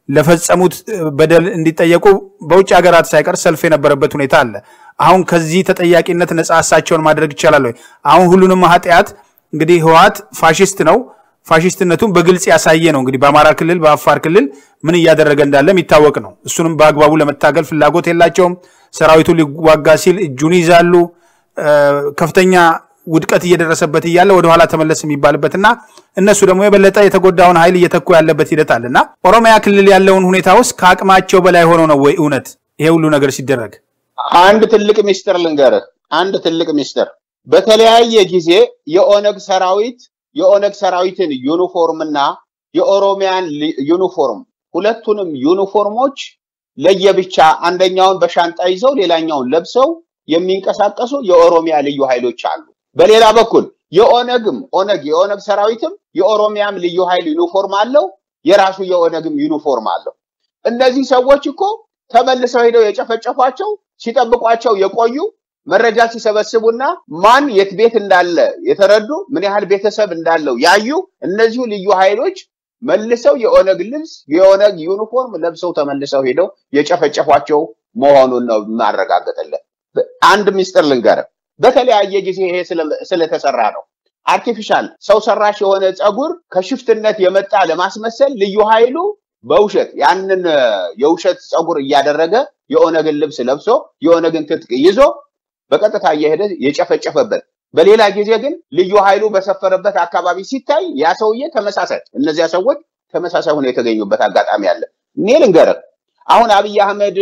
ለፈጸሙት በደል እንዲጠየቁ በውጭ ሀገራት ሳይቀር ሰልፍ የነበረበት ሁኔታ አለ። አሁን ከዚህ ተጠያቂነት ነጻ እሳቸውን ማድረግ ይቻላል ወይ? አሁን ሁሉንም ኃጢአት እንግዲህ ህወሓት ፋሽስት ነው ፋሽስትነቱን በግልጽ ያሳየ ነው። እንግዲህ በአማራ ክልል በአፋር ክልል ምን እያደረገ እንዳለ የሚታወቅ ነው። እሱንም በአግባቡ ለመታገል ፍላጎት የላቸውም። ሰራዊቱ ሊዋጋ ሲል እጁን ይዛሉ። ከፍተኛ ውድቀት እየደረሰበት እያለ ወደኋላ ተመለስ የሚባልበት እነሱ ደግሞ የበለጠ የተጎዳውን ኃይል እየተኩ ያለበት ሂደት አለ እና ኦሮሚያ ክልል ያለውን ሁኔታ ውስጥ ከአቅማቸው በላይ ሆኖ ነው ወይ እውነት ይሄ ሁሉ ነገር ሲደረግ? አንድ ትልቅ ሚስጥር ልንገርህ። አንድ ትልቅ ሚስጥር በተለያየ ጊዜ የኦነግ ሰራዊት የኦነግ ሰራዊትን ዩኒፎርምና የኦሮሚያን ዩኒፎርም ሁለቱንም ዩኒፎርሞች ለየብቻ አንደኛውን በሻንጣ ይዘው ሌላኛውን ለብሰው የሚንቀሳቀሱ የኦሮሚያ ልዩ ኃይሎች አሉ። በሌላ በኩል የኦነግም ኦነግ የኦነግ ሰራዊትም የኦሮሚያም ልዩ ኃይል ዩኒፎርም አለው፣ የራሱ የኦነግም ዩኒፎርም አለው። እነዚህ ሰዎች እኮ ተመልሰው ሄደው የጨፈጨፏቸው ሲጠብቋቸው የቆዩ መረጃ ሲሰበስቡና ማን የት ቤት እንዳለ የተረዱ ምን ያህል ቤተሰብ እንዳለው ያዩ እነዚሁ ልዩ ኃይሎች መልሰው የኦነግ ልብስ የኦነግ ዩኒፎርም ለብሰው ተመልሰው ሄደው የጨፈጨፏቸው መሆኑን ነው የማረጋገጥልን። አንድ ሚስጥር ልንገርህ። በተለያየ ጊዜ ይሄ ስለተሰራ ነው። artificial ሰው ሰራሽ የሆነ ፀጉር ከሽፍትነት የመጣ ለማስመሰል ልዩ ኃይሉ በውሸት ያንን የውሸት ፀጉር እያደረገ የኦነግን ልብስ ለብሶ የኦነግን ትጥቅ ይዞ በቀጥታ እየሄደ የጨፈጨፈበት። በሌላ ጊዜ ግን ልዩ ኃይሉ በሰፈረበት አካባቢ ሲታይ ያ ሰውዬ ተመሳሳይ እነዚያ ሰዎች ተመሳሳይ ሆነው የተገኙበት አጋጣሚ አለ። እኔ ልንገርህ አሁን አብይ አህመድ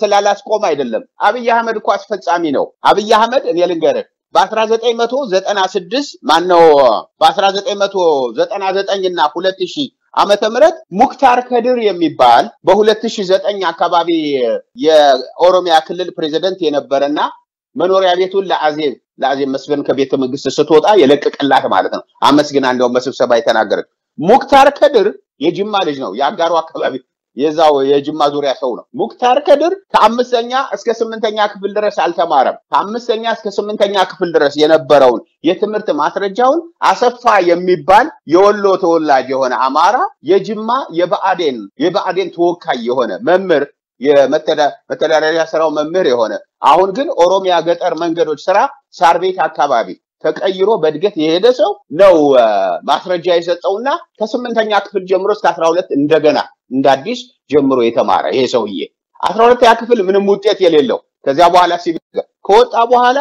ስላላስቆም አይደለም። አብይ አህመድ እኮ አስፈጻሚ ነው። አብይ አህመድ እኔ ልንገርህ በ1996 ማነው በ1999 እና 2000 ዓመተ ምህረት ሙክታር ከድር የሚባል በ2009 አካባቢ የኦሮሚያ ክልል ፕሬዚደንት የነበረና መኖሪያ ቤቱን ለአዜብ ለአዜብ መስፍን ከቤተ መንግስት ስትወጣ የለቀቀላት ማለት ነው። አመስግና እንዲያውም በስብሰባ የተናገረች ሙክታር ከድር የጅማ ልጅ ነው። የአጋሩ አካባቢ የዛው የጅማ ዙሪያ ሰው ነው። ሙክታር ከድር ከአምስተኛ እስከ ስምንተኛ ክፍል ድረስ አልተማረም። ከአምስተኛ እስከ ስምንተኛ ክፍል ድረስ የነበረውን የትምህርት ማስረጃውን አሰፋ የሚባል የወሎ ተወላጅ የሆነ አማራ የጅማ የብአዴን የብአዴን ተወካይ የሆነ መምህር የመተዳደሪያ ስራው መምህር የሆነ አሁን ግን ኦሮሚያ ገጠር መንገዶች ስራ ሳር ቤት አካባቢ ተቀይሮ በእድገት የሄደ ሰው ነው ማስረጃ የሰጠውና ከስምንተኛ ክፍል ጀምሮ እስከ አስራ ሁለት እንደገና እንደ አዲስ ጀምሮ የተማረ ይሄ ሰውዬ። አስራ ሁለተኛ ክፍል ምንም ውጤት የሌለው ከዚያ በኋላ ሲ ከወጣ በኋላ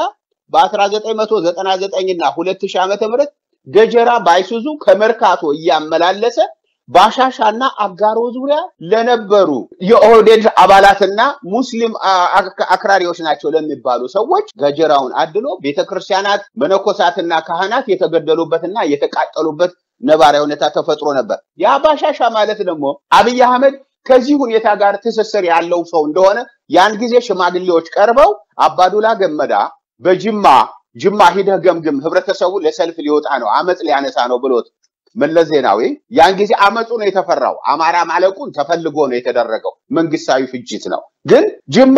በ1999 እና 2000 ዓመተ ምህረት ገጀራ ባይሱዙ ከመርካቶ እያመላለሰ ባሻሻና አጋሮ ዙሪያ ለነበሩ የኦህዴድ አባላትና ሙስሊም አክራሪዎች ናቸው ለሚባሉ ሰዎች ገጀራውን አድሎ ቤተክርስቲያናት መነኮሳትና ካህናት የተገደሉበትና የተቃጠሉበት ነባራዊ ሁኔታ ተፈጥሮ ነበር። ያ ባሻሻ ማለት ደግሞ አብይ አህመድ ከዚህ ሁኔታ ጋር ትስስር ያለው ሰው እንደሆነ ያን ጊዜ ሽማግሌዎች ቀርበው አባዱላ ገመዳ በጅማ ጅማ ሂደህ ገምግም፣ ህብረተሰቡ ለሰልፍ ሊወጣ ነው፣ አመፅ ሊያነሳ ነው ብሎት መለስ ዜናዊ ያን ጊዜ አመፁ ነው የተፈራው። አማራ ማለቁን ተፈልጎ ነው የተደረገው። መንግስታዊ ፍጅት ነው። ግን ጅማ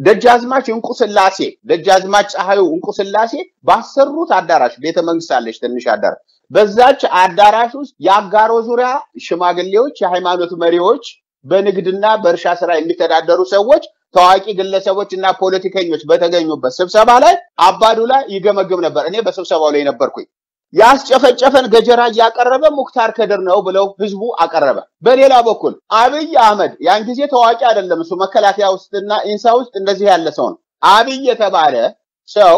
ደጃዝማች እንቁ ስላሴ ደጃዝማች ፀሐዩ እንቁ ስላሴ ባሰሩት አዳራሽ ቤተ መንግስት አለች፣ ትንሽ አዳራሽ። በዛች አዳራሽ ውስጥ የአጋሮ ዙሪያ ሽማግሌዎች፣ የሃይማኖት መሪዎች፣ በንግድና በእርሻ ስራ የሚተዳደሩ ሰዎች ታዋቂ ግለሰቦች እና ፖለቲከኞች በተገኙበት ስብሰባ ላይ አባዱላ ይገመግም ነበር። እኔ በስብሰባው ላይ ነበርኩኝ። ያስጨፈጨፈን ገጀራ እያቀረበ ሙክታር ከድር ነው ብለው ህዝቡ አቀረበ። በሌላ በኩል አብይ አህመድ ያን ጊዜ ታዋቂ አይደለም እሱ መከላከያ ውስጥና ኢንሳ ውስጥ እንደዚህ ያለ ሰው ነው። አብይ የተባለ ሰው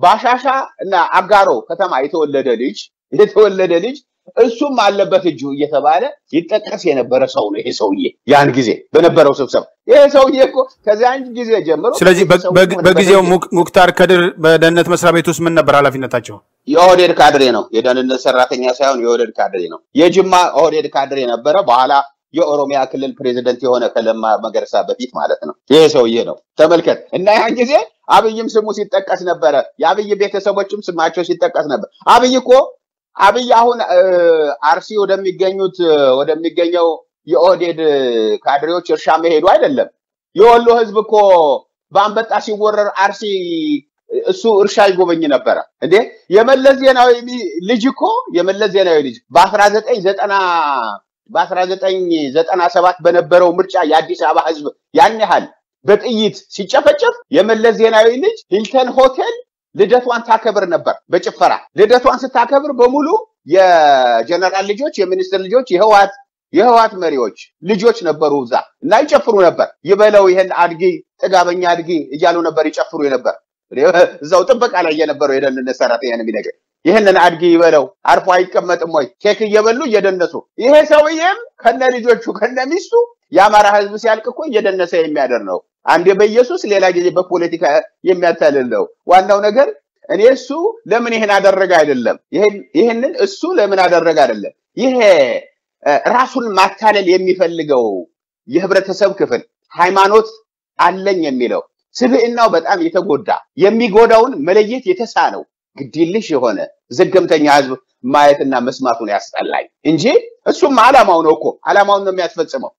ባሻሻ እና አጋሮ ከተማ የተወለደ ልጅ የተወለደ ልጅ እሱም አለበት እጁ እየተባለ ይጠቀስ የነበረ ሰው ነው። ይሄ ሰውዬ ያን ጊዜ በነበረው ስብሰባ ይሄ ሰውዬ እኮ ከዚያን ጊዜ ጀምሮ ስለዚህ በጊዜው ሙክታር ከድር በደህንነት መስሪያ ቤት ውስጥ ምን ነበር ኃላፊነታቸው? የኦህዴድ ካድሬ ነው። የደህንነት ሰራተኛ ሳይሆን የኦህዴድ ካድሬ ነው። የጅማ ኦህዴድ ካድሬ ነበረ። በኋላ የኦሮሚያ ክልል ፕሬዚደንት የሆነ ከለማ መገርሳ በፊት ማለት ነው። ይሄ ሰውዬ ነው። ተመልከት እና ያን ጊዜ አብይም ስሙ ሲጠቀስ ነበረ። የአብይ ቤተሰቦችም ስማቸው ሲጠቀስ ነበር። አብይ እኮ አብይ አሁን አርሲ ወደሚገኙት ወደሚገኘው የኦህዴድ ካድሬዎች እርሻ መሄዱ አይደለም። የወሎ ህዝብ እኮ በአንበጣ ሲወረር አርሲ እሱ እርሻ ይጎበኝ ነበረ እንዴ። የመለስ ዜናዊ ልጅ እኮ የመለስ ዜናዊ ልጅ በአስራ ዘጠኝ ዘጠና በአስራ በነበረው ምርጫ የአዲስ አበባ ህዝብ ያን ያህል በጥይት ሲጨፈጨፍ የመለስ ዜናዊ ልጅ ሂልተን ሆቴል ልደቷን ታከብር ነበር በጭፈራ። ልደቷን ስታከብር በሙሉ የጀነራል ልጆች የሚኒስትር ልጆች የህወሓት የህወሓት መሪዎች ልጆች ነበሩ እዛ እና ይጨፍሩ ነበር። ይበለው ይህን አድጊ ጥጋበኛ አድጊ እያሉ ነበር ይጨፍሩ ነበር። እዛው ጥበቃ ላይ የነበረው የደህንነት ሰራተኛ ነው የሚነግር ይህንን አድጊ ይበለው አርፎ አይቀመጥም ወይ? ኬክ እየበሉ እየደነሱ ይሄ ሰውዬም ከነ ልጆቹ ከነ ሚስቱ የአማራ ህዝብ ሲያልቅ እኮ እየደነሰ የሚያደር ነው አንዴ በኢየሱስ ሌላ ጊዜ በፖለቲካ የሚያታልል ነው። ዋናው ነገር እኔ እሱ ለምን ይሄን አደረገ አይደለም፣ ይህንን እሱ ለምን አደረገ አይደለም። ይሄ ራሱን ማታለል የሚፈልገው የህብረተሰብ ክፍል ሃይማኖት አለኝ የሚለው ስብዕናው በጣም የተጎዳ የሚጎዳውን መለየት የተሳነው ግድልሽ የሆነ ዘገምተኛ ህዝብ ማየትና መስማቱን ያስጠላኝ እንጂ እሱም አላማው ነው እኮ አላማውን ነው የሚያስፈጽመው።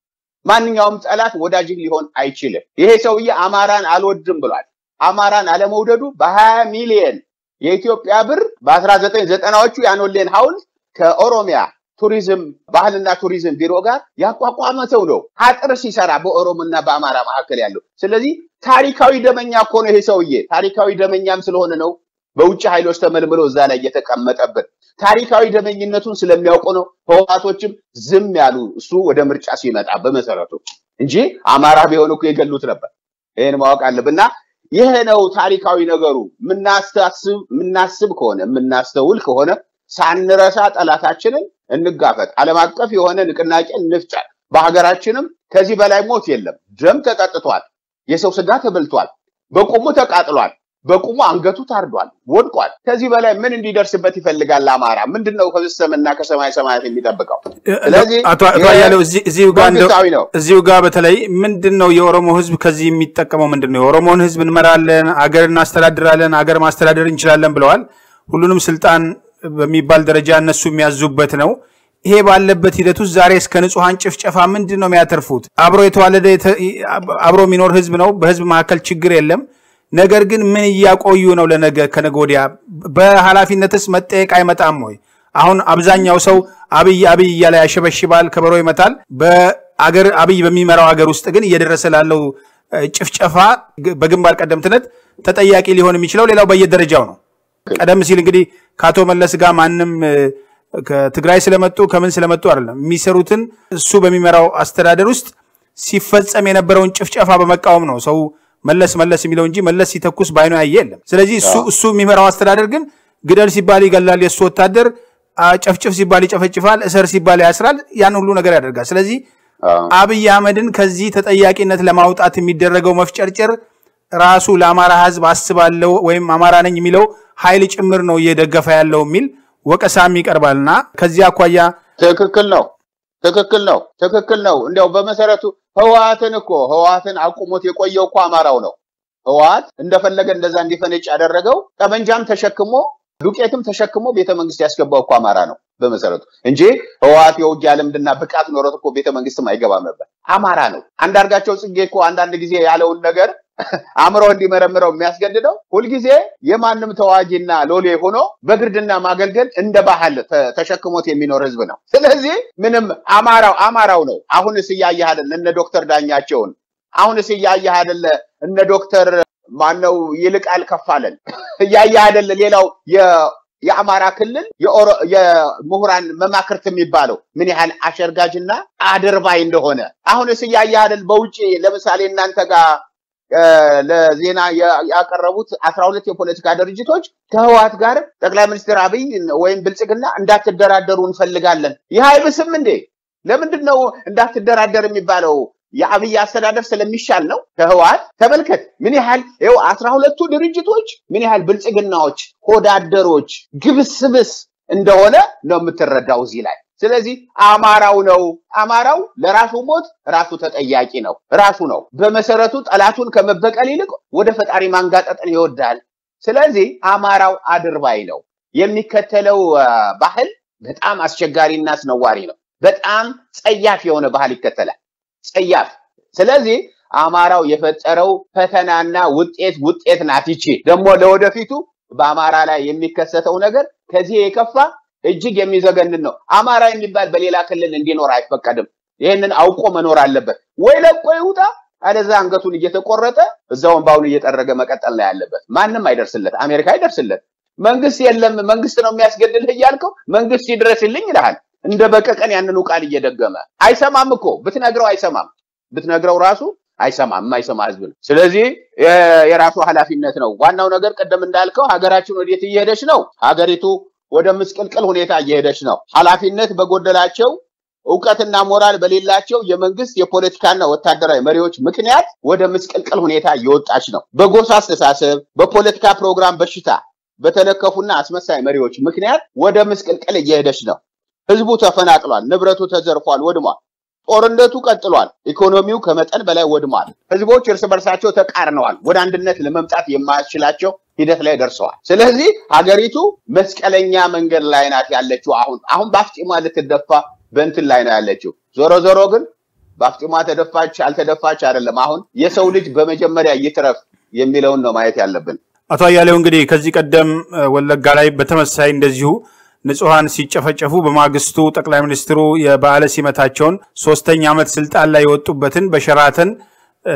ማንኛውም ጠላት ወዳጅህ ሊሆን አይችልም። ይሄ ሰውዬ አማራን አልወድም ብሏል። አማራን አለመውደዱ በሀያ ሚሊየን የኢትዮጵያ ብር በአስራ ዘጠኝ ዘጠናዎቹ ያኖሌን ሐውልት ከኦሮሚያ ቱሪዝም ባህልና ቱሪዝም ቢሮ ጋር ያቋቋመ ሰው ነው አጥር ሲሰራ በኦሮሞና በአማራ መካከል ያለው። ስለዚህ ታሪካዊ ደመኛ እኮ ነው ይሄ ሰውዬ። ታሪካዊ ደመኛም ስለሆነ ነው በውጭ ኃይሎች ተመልምሎ እዛ ላይ እየተቀመጠብን ታሪካዊ ደመኝነቱን ስለሚያውቁ ነው ህወሓቶችም ዝም ያሉ እሱ ወደ ምርጫ ሲመጣ በመሰረቱ እንጂ አማራ ቢሆን እኮ የገሉት ነበር። ይህን ማወቅ አለብን እና ይሄ ነው ታሪካዊ ነገሩ። ምናስታስብ ምናስብ ከሆነ የምናስተውል ከሆነ ሳንረሳ ጠላታችንን እንጋፈጥ። ዓለም አቀፍ የሆነ ንቅናቄ እንፍጠር። በሀገራችንም ከዚህ በላይ ሞት የለም። ደም ተጠጥቷል። የሰው ስጋ ተበልቷል። በቁሙ ተቃጥሏል። በቁሙ አንገቱ ታርዷል፣ ወድቋል። ከዚህ በላይ ምን እንዲደርስበት ይፈልጋል አማራ? ምንድን ነው ከስሰምና ከሰማይ ሰማያት የሚጠብቀው? ስለዚህ እዚሁ ጋር በተለይ ምንድን ነው የኦሮሞ ህዝብ ከዚህ የሚጠቀመው ምንድን ነው? የኦሮሞን ህዝብ እንመራለን፣ አገር እናስተዳድራለን፣ አገር ማስተዳደር እንችላለን ብለዋል። ሁሉንም ስልጣን በሚባል ደረጃ እነሱ የሚያዙበት ነው። ይሄ ባለበት ሂደት ውስጥ ዛሬ እስከ ንጹሐን ጭፍጨፋ ምንድን ነው የሚያተርፉት? አብሮ የተዋለደ አብሮ የሚኖር ህዝብ ነው። በህዝብ መካከል ችግር የለም። ነገር ግን ምን እያቆዩ ነው? ለነገ ከነገ በኃላፊነትስ መጠየቅ አይመጣም ወይ? አሁን አብዛኛው ሰው አብይ አብይ እያለ ያሸበሽባል፣ ከበሮ ይመታል። በአገር አብይ በሚመራው ሀገር ውስጥ ግን እየደረሰ ላለው ጭፍጨፋ በግንባር ቀደምትነት ተጠያቂ ሊሆን የሚችለው ሌላው በየደረጃው ነው። ቀደም ሲል እንግዲህ ከአቶ መለስ ጋር ማንም ከትግራይ ስለመጡ ከምን ስለመጡ አይደለም የሚሰሩትን እሱ በሚመራው አስተዳደር ውስጥ ሲፈጸም የነበረውን ጭፍጨፋ በመቃወም ነው ሰው መለስ መለስ የሚለው እንጂ መለስ ሲተኩስ በአይኑ ያየ የለም። ስለዚህ እሱ እሱ የሚመራው አስተዳደር ግን ግደል ሲባል ይገላል፣ የእሱ ወታደር ጨፍጭፍ ሲባል ይጨፈጭፋል፣ እሰር ሲባል ያስራል፣ ያን ሁሉ ነገር ያደርጋል። ስለዚህ አብይ አህመድን ከዚህ ተጠያቂነት ለማውጣት የሚደረገው መፍጨርጨር ራሱ ለአማራ ሕዝብ አስባለሁ ወይም አማራ ነኝ የሚለው ኃይል ጭምር ነው እየደገፈ ያለው የሚል ወቀሳም ይቀርባልና ከዚህ አኳያ ትክክል ነው። ትክክል ነው። ትክክል ነው። እንዲያው በመሰረቱ ህወሓትን እኮ ህወሓትን አቁሞት የቆየው እኮ አማራው ነው። ህወሓት እንደፈለገ እንደዛ እንዲፈነጭ ያደረገው ጠመንጃም ተሸክሞ ዱቄትም ተሸክሞ ቤተ መንግስት ያስገባው እኮ አማራ ነው በመሰረቱ እንጂ ህወሓት የውጊያ ልምድና ብቃት ኖሮት እኮ ቤተ መንግስትም አይገባም ነበር። አማራ ነው። አንዳርጋቸው ጽጌ እኮ አንዳንድ ጊዜ ያለውን ነገር አእምሮ እንዲመረምረው የሚያስገድደው ሁልጊዜ የማንም ተዋጊና ሎሌ ሆኖ በግርድና ማገልገል እንደ ባህል ተሸክሞት የሚኖር ህዝብ ነው። ስለዚህ ምንም አማራው አማራው ነው። አሁንስ እያየህ አይደለ? እነ ዶክተር ዳኛቸውን አሁንስ እያየህ አይደለ? እነ ዶክተር ማነው? ይልቃል ከፋለን እያየህ አይደለ? ሌላው የአማራ ክልል የምሁራን መማክርት የሚባለው ምን ያህል አሸርጋጅና አድርባይ እንደሆነ አሁንስ እያየህ አይደል? በውጭ ለምሳሌ እናንተ ጋር ለዜና ያቀረቡት አስራ ሁለት የፖለቲካ ድርጅቶች ከህወሓት ጋር ጠቅላይ ሚኒስትር አብይ ወይም ብልጽግና እንዳትደራደሩ እንፈልጋለን። ይህ አይብስም እንዴ? ለምንድን ነው እንዳትደራደር የሚባለው? የአብይ አስተዳደር ስለሚሻል ነው ከህወሓት። ተመልከት ምን ያህል ይኸው አስራ ሁለቱ ድርጅቶች ምን ያህል ብልጽግናዎች፣ ሆዳደሮች፣ ግብስብስ እንደሆነ ነው የምትረዳው እዚህ ላይ። ስለዚህ አማራው ነው አማራው ለራሱ ሞት ራሱ ተጠያቂ ነው ራሱ ነው። በመሰረቱ ጠላቱን ከመበቀል ይልቅ ወደ ፈጣሪ ማንጋጠጥን ይወዳል። ስለዚህ አማራው አድርባይ ነው። የሚከተለው ባህል በጣም አስቸጋሪና አስነዋሪ ነው። በጣም ጸያፍ የሆነ ባህል ይከተላል። ጸያፍ። ስለዚህ አማራው የፈጠረው ፈተናና ውጤት ውጤት ናት ይቺ። ደግሞ ለወደፊቱ በአማራ ላይ የሚከሰተው ነገር ከዚህ የከፋ እጅግ የሚዘገንን ነው። አማራ የሚባል በሌላ ክልል እንዲኖር አይፈቀድም። ይህንን አውቆ መኖር አለበት። ወይ ለቆ ይውጣ፣ አለዛ አንገቱን እየተቆረጠ እዛውን ባሁን እየጠረገ መቀጠል ነው ያለበት። ማንም አይደርስለት፣ አሜሪካ አይደርስለት። መንግስት የለም መንግስት ነው የሚያስገድልህ እያልከው መንግስት ይድረስልኝ ይልሃል። እንደ በቀቀን ያንኑ ቃል እየደገመ አይሰማም እኮ ብትነግረው አይሰማም። ብትነግረው ራሱ አይሰማም። የማይሰማ ህዝብ ነው። ስለዚህ የራሱ ኃላፊነት ነው። ዋናው ነገር ቅድም እንዳልከው ሀገራችን ወዴት እየሄደች ነው? ሀገሪቱ ወደ ምስቅልቅል ሁኔታ እየሄደች ነው። ኃላፊነት በጎደላቸው እውቀትና ሞራል በሌላቸው የመንግስት የፖለቲካና ወታደራዊ መሪዎች ምክንያት ወደ ምስቅልቅል ሁኔታ እየወጣች ነው። በጎሳ አስተሳሰብ፣ በፖለቲካ ፕሮግራም በሽታ በተለከፉና አስመሳይ መሪዎች ምክንያት ወደ ምስቅልቅል እየሄደች ነው። ህዝቡ ተፈናቅሏል፣ ንብረቱ ተዘርፏል፣ ወድሟል። ጦርነቱ ቀጥሏል። ኢኮኖሚው ከመጠን በላይ ወድሟል። ህዝቦች እርስ በርሳቸው ተቃርነዋል። ወደ አንድነት ለመምጣት የማያስችላቸው ሂደት ላይ ደርሰዋል። ስለዚህ ሀገሪቱ መስቀለኛ መንገድ ላይ ናት ያለችው። አሁን አሁን በአፍጢሟ ልትደፋ በእንትን ላይ ነው ያለችው። ዞሮ ዞሮ ግን በአፍጢሟ ተደፋች አልተደፋች አይደለም። አሁን የሰው ልጅ በመጀመሪያ ይትረፍ የሚለውን ነው ማየት ያለብን። አቶ አያሌው እንግዲህ ከዚህ ቀደም ወለጋ ላይ በተመሳሳይ እንደዚሁ ንጹሐን ሲጨፈጨፉ በማግስቱ ጠቅላይ ሚኒስትሩ የበዓለ ሲመታቸውን ሶስተኛ ዓመት ስልጣን ላይ የወጡበትን በሸራተን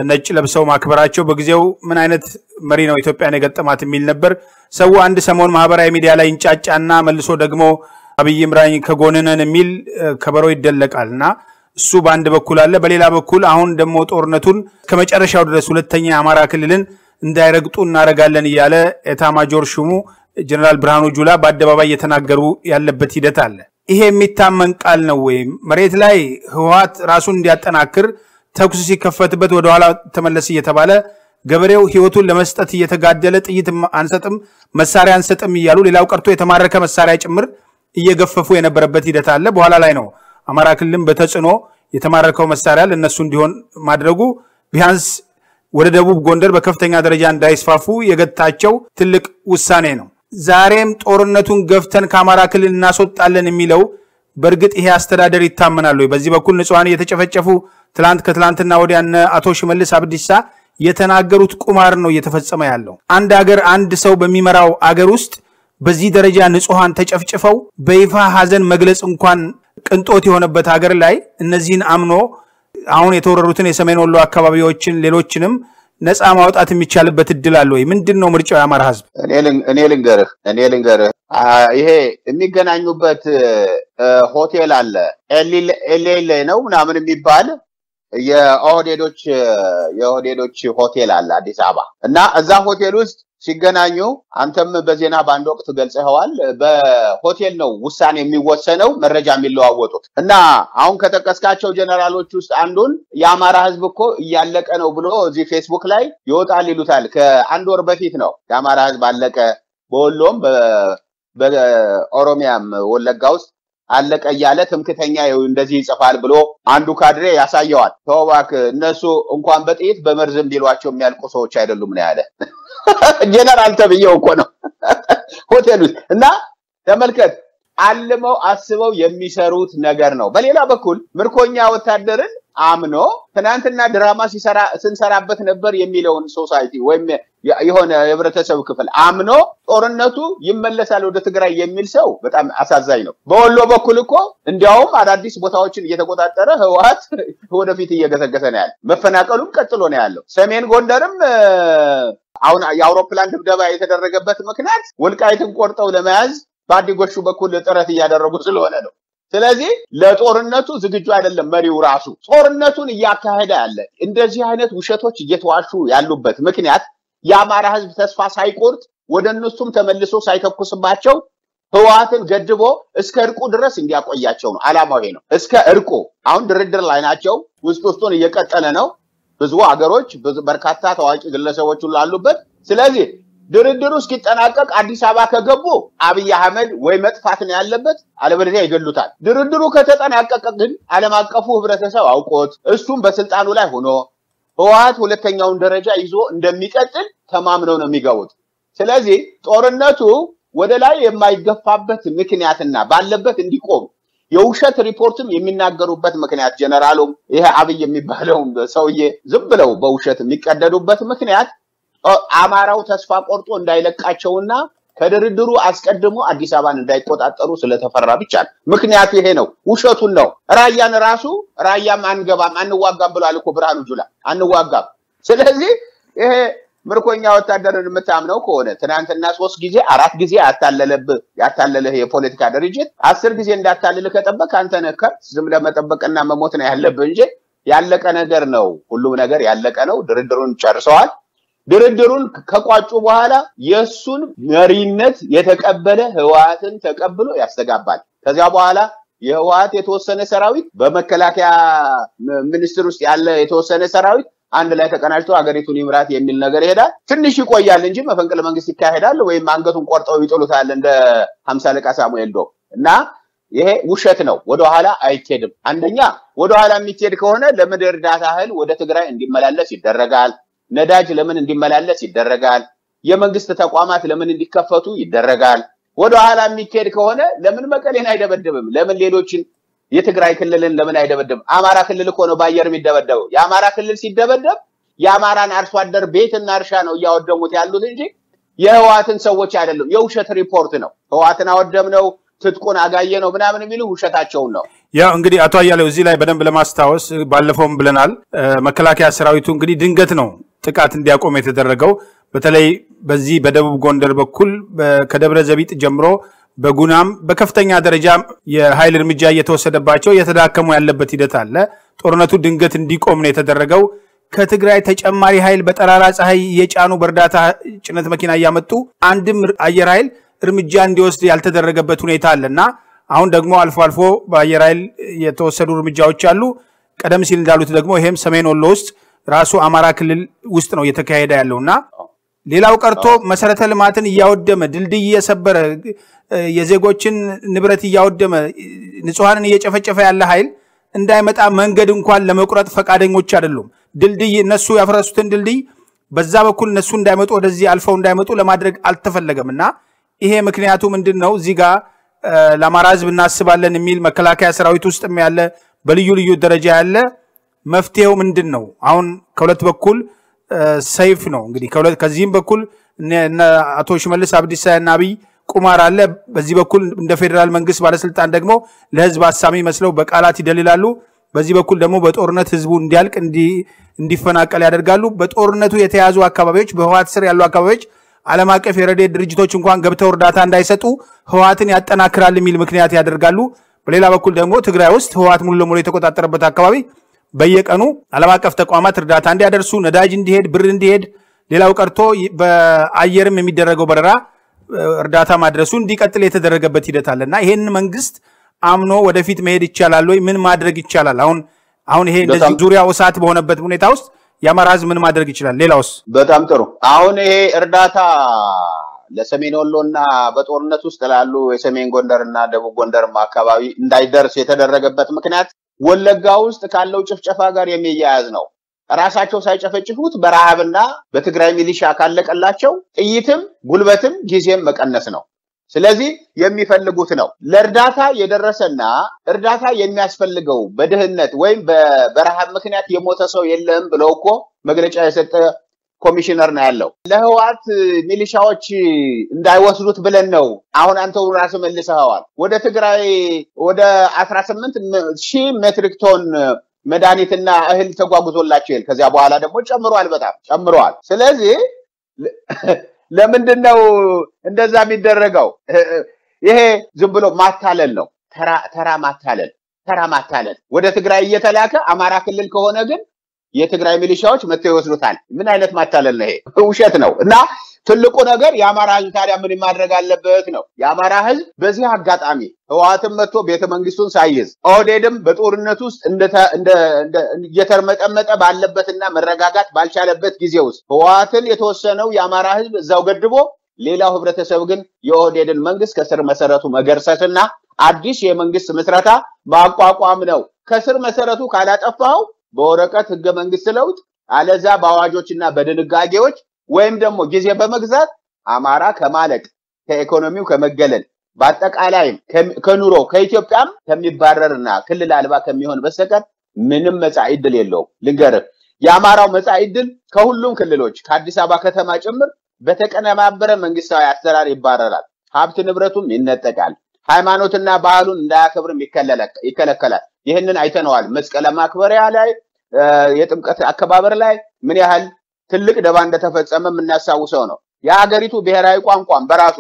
ነጭ ለብሰው ማክበራቸው በጊዜው ምን አይነት መሪ ነው ኢትዮጵያን የገጠማት የሚል ነበር። ሰው አንድ ሰሞን ማህበራዊ ሚዲያ ላይ ይንጫጫና መልሶ ደግሞ አብይ ምራኝ ከጎንህ ነን የሚል ከበሮ ይደለቃል እና እሱ በአንድ በኩል አለ። በሌላ በኩል አሁን ደግሞ ጦርነቱን ከመጨረሻው ድረስ ሁለተኛ የአማራ ክልልን እንዳይረግጡ እናደርጋለን እያለ ኤታማጆር ሹሙ ጀነራል ብርሃኑ ጁላ በአደባባይ እየተናገሩ ያለበት ሂደት አለ። ይሄ የሚታመን ቃል ነው ወይም መሬት ላይ ህወሓት ራሱን እንዲያጠናክር ተኩስ ሲከፈትበት ወደኋላ ተመለስ እየተባለ ገበሬው ህይወቱን ለመስጠት እየተጋደለ ጥይት አንሰጥም፣ መሳሪያ አንሰጥም እያሉ ሌላው ቀርቶ የተማረከ መሳሪያ ጭምር እየገፈፉ የነበረበት ሂደት አለ። በኋላ ላይ ነው አማራ ክልልም በተጽዕኖ የተማረከው መሳሪያ ለእነሱ እንዲሆን ማድረጉ ቢያንስ ወደ ደቡብ ጎንደር በከፍተኛ ደረጃ እንዳይስፋፉ የገታቸው ትልቅ ውሳኔ ነው። ዛሬም ጦርነቱን ገፍተን ከአማራ ክልል እናስወጣለን የሚለው በእርግጥ ይሄ አስተዳደር ይታመናል ወይ? በዚህ በኩል ንጹሐን እየተጨፈጨፉ ትላንት ከትላንትና ወዲያ አቶ ሽመልስ አብዲሳ የተናገሩት ቁማር ነው እየተፈጸመ ያለው። አንድ አገር አንድ ሰው በሚመራው አገር ውስጥ በዚህ ደረጃ ንጹሐን ተጨፍጭፈው በይፋ ሀዘን መግለጽ እንኳን ቅንጦት የሆነበት ሀገር ላይ እነዚህን አምኖ አሁን የተወረሩትን የሰሜን ወሎ አካባቢዎችን ሌሎችንም ነፃ ማውጣት የሚቻልበት እድል አለ ወይ? ምንድን ነው ምርጫው? የአማራ ህዝብ እኔ ልንገርህ እኔ ልንገርህ ይሄ የሚገናኙበት ሆቴል አለ ኤሌሌ ነው ምናምን የሚባል የኦህዴዶች የኦህዴዶች ሆቴል አለ አዲስ አበባ እና እዛ ሆቴል ውስጥ ሲገናኙ አንተም በዜና በአንድ ወቅት ገልጸኸዋል። በሆቴል ነው ውሳኔ የሚወሰነው፣ መረጃ የሚለዋወጡት እና አሁን ከጠቀስካቸው ጀነራሎች ውስጥ አንዱን የአማራ ህዝብ እኮ እያለቀ ነው ብሎ እዚህ ፌስቡክ ላይ ይወጣል ይሉታል። ከአንድ ወር በፊት ነው የአማራ ህዝብ አለቀ፣ በወሎም በኦሮሚያም ወለጋ ውስጥ አለቀ እያለ ትምክተኛ እንደዚህ ይጽፋል ብሎ አንዱ ካድሬ ያሳየዋል። ተው እባክህ እነሱ እንኳን በጥይት በመርዝም ቢሏቸው የሚያልቁ ሰዎች አይደሉም ነው ያለ። ጀነራል ተብዬው እኮ ነው ሆቴል ውስጥ እና ተመልከት፣ አልመው አስበው የሚሰሩት ነገር ነው። በሌላ በኩል ምርኮኛ ወታደርን አምኖ ትናንትና ድራማ ሲሰራ ስንሰራበት ነበር የሚለውን ሶሳይቲ ወይም የሆነ የህብረተሰብ ክፍል አምኖ ጦርነቱ ይመለሳል ወደ ትግራይ የሚል ሰው በጣም አሳዛኝ ነው። በወሎ በኩል እኮ እንዲያውም አዳዲስ ቦታዎችን እየተቆጣጠረ ህወሓት ወደፊት እየገሰገሰ ነው ያለ። መፈናቀሉም ቀጥሎ ነው ያለው። ሰሜን ጎንደርም አሁን የአውሮፕላን ድብደባ የተደረገበት ምክንያት ወልቃይትን ቆርጠው ለመያዝ በአዲጎሹ በኩል ጥረት እያደረጉ ስለሆነ ነው። ስለዚህ ለጦርነቱ ዝግጁ አይደለም መሪው ራሱ ጦርነቱን እያካሄደ ያለ እንደዚህ አይነት ውሸቶች እየተዋሹ ያሉበት ምክንያት የአማራ ህዝብ ተስፋ ሳይቆርጥ ወደ እነሱም ተመልሶ ሳይተኩስባቸው ህወሓትን ገድቦ እስከ እርቁ ድረስ እንዲያቆያቸው ነው። አላማው ይሄ ነው። እስከ እርቁ አሁን ድርድር ላይ ናቸው። ውስጥ ውስጡን እየቀጠለ ነው። ብዙ ሀገሮች በርካታ ታዋቂ ግለሰቦች ሁሉ አሉበት። ስለዚህ ድርድሩ እስኪጠናቀቅ አዲስ አበባ ከገቡ አብይ አህመድ ወይ መጥፋት ነው ያለበት፣ አለበለዚያ ይገሉታል። ድርድሩ ከተጠናቀቀ ግን ዓለም አቀፉ ህብረተሰብ አውቆት እሱም በስልጣኑ ላይ ሆኖ ህወሓት ሁለተኛውን ደረጃ ይዞ እንደሚቀጥል ተማምነው ነው የሚገቡት። ስለዚህ ጦርነቱ ወደ ላይ የማይገፋበት ምክንያትና ባለበት እንዲቆም የውሸት ሪፖርትም የሚናገሩበት ምክንያት ጀነራሉም ይሄ አብይ የሚባለውም ሰውዬ ዝም ብለው በውሸት የሚቀደዱበት ምክንያት አማራው ተስፋ ቆርጦ እንዳይለቃቸውና ከድርድሩ አስቀድሞ አዲስ አበባን እንዳይቆጣጠሩ ስለተፈራ ብቻ ነው። ምክንያቱ ይሄ ነው። ውሸቱን ነው። ራያን ራሱ ራያም አንገባም አንዋጋም ብሏል እኮ ብርሃኑ ጁላ አንዋጋም። ስለዚህ ይሄ ምርኮኛ ወታደርን የምታምነው ከሆነ ትናንትና ሶስት ጊዜ አራት ጊዜ ያታለለብህ ያታለለህ የፖለቲካ ድርጅት አስር ጊዜ እንዳታልልህ ከጠበቅ አንተ ነህ ዝም ለመጠበቅና መሞት ነው ያለብህ እንጂ ያለቀ ነገር ነው። ሁሉም ነገር ያለቀ ነው። ድርድሩን ጨርሰዋል። ድርድሩን ከቋጩ በኋላ የእሱን መሪነት የተቀበለ ህወሓትን ተቀብሎ ያስተጋባል። ከዚያ በኋላ የህወሓት የተወሰነ ሰራዊት በመከላከያ ሚኒስቴር ውስጥ ያለ የተወሰነ ሰራዊት አንድ ላይ ተቀናጅቶ ሀገሪቱን ይምራት የሚል ነገር ይሄዳል። ትንሽ ይቆያል እንጂ መፈንቅለ መንግስት ይካሄዳል ወይም አንገቱን ቆርጠው ይጥሉታል እንደ ሀምሳ አለቃ ሳሙኤል ዶ እና ይሄ ውሸት ነው። ወደኋላ አይኬድም። አንደኛ ወደኋላ የሚኬድ ከሆነ ለምድር እርዳታ እህል ወደ ትግራይ እንዲመላለስ ይደረጋል። ነዳጅ ለምን እንዲመላለስ ይደረጋል። የመንግስት ተቋማት ለምን እንዲከፈቱ ይደረጋል። ወደኋላ የሚኬድ ከሆነ ለምን መቀሌን አይደበድብም? ለምን ሌሎችን የትግራይ ክልልን ለምን አይደበድብም? አማራ ክልል እኮ ነው በአየር የሚደበደበው። የአማራ ክልል ሲደበደብ የአማራን አርሶ አደር ቤትና እርሻ ነው እያወደሙት ያሉት እንጂ የህወሓትን ሰዎች አይደለም። የውሸት ሪፖርት ነው። ህወሓትን አወደም ነው ትጥቁን አጋየ ነው ምናምን የሚሉ ውሸታቸውን ነው። ያው እንግዲህ አቶ አያሌው እዚህ ላይ በደንብ ለማስታወስ ባለፈውም ብለናል። መከላከያ ሰራዊቱ እንግዲህ ድንገት ነው ጥቃት እንዲያቆም የተደረገው። በተለይ በዚህ በደቡብ ጎንደር በኩል ከደብረ ዘቢጥ ጀምሮ በጉናም በከፍተኛ ደረጃ የኃይል እርምጃ እየተወሰደባቸው እየተዳከሙ ያለበት ሂደት አለ። ጦርነቱ ድንገት እንዲቆም ነው የተደረገው። ከትግራይ ተጨማሪ ኃይል በጠራራ ፀሐይ እየጫኑ በእርዳታ ጭነት መኪና እያመጡ አንድም አየር ኃይል እርምጃ እንዲወስድ ያልተደረገበት ሁኔታ አለ እና አሁን ደግሞ አልፎ አልፎ በአየር ኃይል የተወሰዱ እርምጃዎች አሉ። ቀደም ሲል እንዳሉት ደግሞ ይሄም ሰሜን ወሎ ውስጥ ራሱ አማራ ክልል ውስጥ ነው እየተካሄደ ያለው እና ሌላው ቀርቶ መሰረተ ልማትን እያወደመ ድልድይ እየሰበረ የዜጎችን ንብረት እያወደመ ንጹሐንን እየጨፈጨፈ ያለ ኃይል እንዳይመጣ መንገድ እንኳን ለመቁረጥ ፈቃደኞች አይደሉም። ድልድይ እነሱ ያፈረሱትን ድልድይ በዛ በኩል እነሱ እንዳይመጡ ወደዚህ አልፈው እንዳይመጡ ለማድረግ አልተፈለገም እና ይሄ ምክንያቱ ምንድን ነው? እዚህ ጋር ለአማራ ሕዝብ እናስባለን የሚል መከላከያ ሰራዊት ውስጥም ያለ በልዩ ልዩ ደረጃ ያለ መፍትሄው ምንድን ነው? አሁን ከሁለት በኩል ሰይፍ ነው እንግዲህ ከዚህም በኩል አቶ ሽመልስ አብዲሳ እና አብይ ቁማር አለ። በዚህ በኩል እንደ ፌዴራል መንግስት ባለስልጣን ደግሞ ለህዝብ አሳሚ መስለው በቃላት ይደልላሉ። በዚህ በኩል ደግሞ በጦርነት ህዝቡ እንዲያልቅ እንዲፈናቀል ያደርጋሉ። በጦርነቱ የተያዙ አካባቢዎች፣ በህወሓት ስር ያሉ አካባቢዎች ዓለም አቀፍ የረድኤት ድርጅቶች እንኳን ገብተው እርዳታ እንዳይሰጡ ህወሓትን ያጠናክራል የሚል ምክንያት ያደርጋሉ። በሌላ በኩል ደግሞ ትግራይ ውስጥ ህወሓት ሙሉ ለሙሉ የተቆጣጠረበት አካባቢ በየቀኑ ዓለም አቀፍ ተቋማት እርዳታ እንዲያደርሱ ነዳጅ እንዲሄድ ብር እንዲሄድ ሌላው ቀርቶ በአየርም የሚደረገው በረራ እርዳታ ማድረሱ እንዲቀጥል የተደረገበት ሂደት አለ እና ይሄን መንግስት አምኖ ወደፊት መሄድ ይቻላል ወይ? ምን ማድረግ ይቻላል? አሁን አሁን ይሄ እንደዚህ ዙሪያው እሳት በሆነበት ሁኔታ ውስጥ የአማራ ህዝብ ምን ማድረግ ይችላል? ሌላውስ? በጣም ጥሩ። አሁን ይሄ እርዳታ ለሰሜን ወሎ እና በጦርነት ውስጥ ላሉ የሰሜን ጎንደር እና ደቡብ ጎንደርም አካባቢ እንዳይደርስ የተደረገበት ምክንያት ወለጋ ውስጥ ካለው ጭፍጨፋ ጋር የሚያያዝ ነው። ራሳቸው ሳይጨፈጭፉት በረሃብና በትግራይ ሚሊሻ ካለቀላቸው ጥይትም ጉልበትም ጊዜም መቀነስ ነው። ስለዚህ የሚፈልጉት ነው። ለእርዳታ የደረሰና እርዳታ የሚያስፈልገው በድህነት ወይም በረሃብ ምክንያት የሞተ ሰው የለም ብለው እኮ መግለጫ የሰጠ ኮሚሽነር ነው ያለው። ለህወሓት ሚሊሻዎች እንዳይወስዱት ብለን ነው። አሁን አንተው ራስህ መልሰኸዋል። ወደ ትግራይ ወደ አስራ ስምንት ሺህ ሜትሪክ ቶን መድኃኒትና እህል ተጓጉዞላቸው ከዚያ በኋላ ደግሞ ጨምሯል፣ በጣም ጨምረዋል። ስለዚህ ለምንድን ነው እንደዛ የሚደረገው? ይሄ ዝም ብሎ ማታለል ነው። ተራ ማታለል ተራ ማታለል ወደ ትግራይ እየተላከ አማራ ክልል ከሆነ ግን የትግራይ ሚሊሻዎች መጥተው ይወስዱታል። ምን አይነት ማታለል ነው ይሄ? ውሸት ነው። እና ትልቁ ነገር የአማራ ህዝብ ታዲያ ምን ማድረግ አለበት ነው። የአማራ ህዝብ በዚህ አጋጣሚ ህወሓትም መጥቶ ቤተ መንግስቱን ሳይዝ ኦህዴድም በጦርነት ውስጥ እየተርመጠመጠ ባለበትና መረጋጋት ባልቻለበት ጊዜ ውስጥ ህወሓትን የተወሰነው የአማራ ህዝብ እዛው ገድቦ ሌላው ህብረተሰብ ግን የኦህዴድን መንግስት ከስር መሰረቱ መገርሰስና አዲስ የመንግስት ምስረታ ማቋቋም ነው። ከስር መሰረቱ ካላጠፋው በወረቀት ህገ መንግስት ለውጥ አለዛ በአዋጆችና በድንጋጌዎች ወይም ደግሞ ጊዜ በመግዛት አማራ ከማለቅ ከኢኮኖሚው ከመገለል በአጠቃላይም ከኑሮ ከኢትዮጵያም ከሚባረርና ክልል አልባ ከሚሆን በስተቀር ምንም መጻኢ ዕድል የለውም። ልንገርህ፣ የአማራው መጻኢ ዕድል ከሁሉም ክልሎች ከአዲስ አበባ ከተማ ጭምር በተቀነባበረ መንግስታዊ አሰራር ይባረራል። ሀብት ንብረቱም ይነጠቃል። ሃይማኖትና ባህሉን እንዳያከብርም ይከለከላል። ይህንን አይተነዋል። መስቀለ ማክበሪያ ላይ የጥምቀት አከባበር ላይ ምን ያህል ትልቅ ደባ እንደተፈጸመ የምናስታውሰው ነው። የሀገሪቱ ብሔራዊ ቋንቋም በራሱ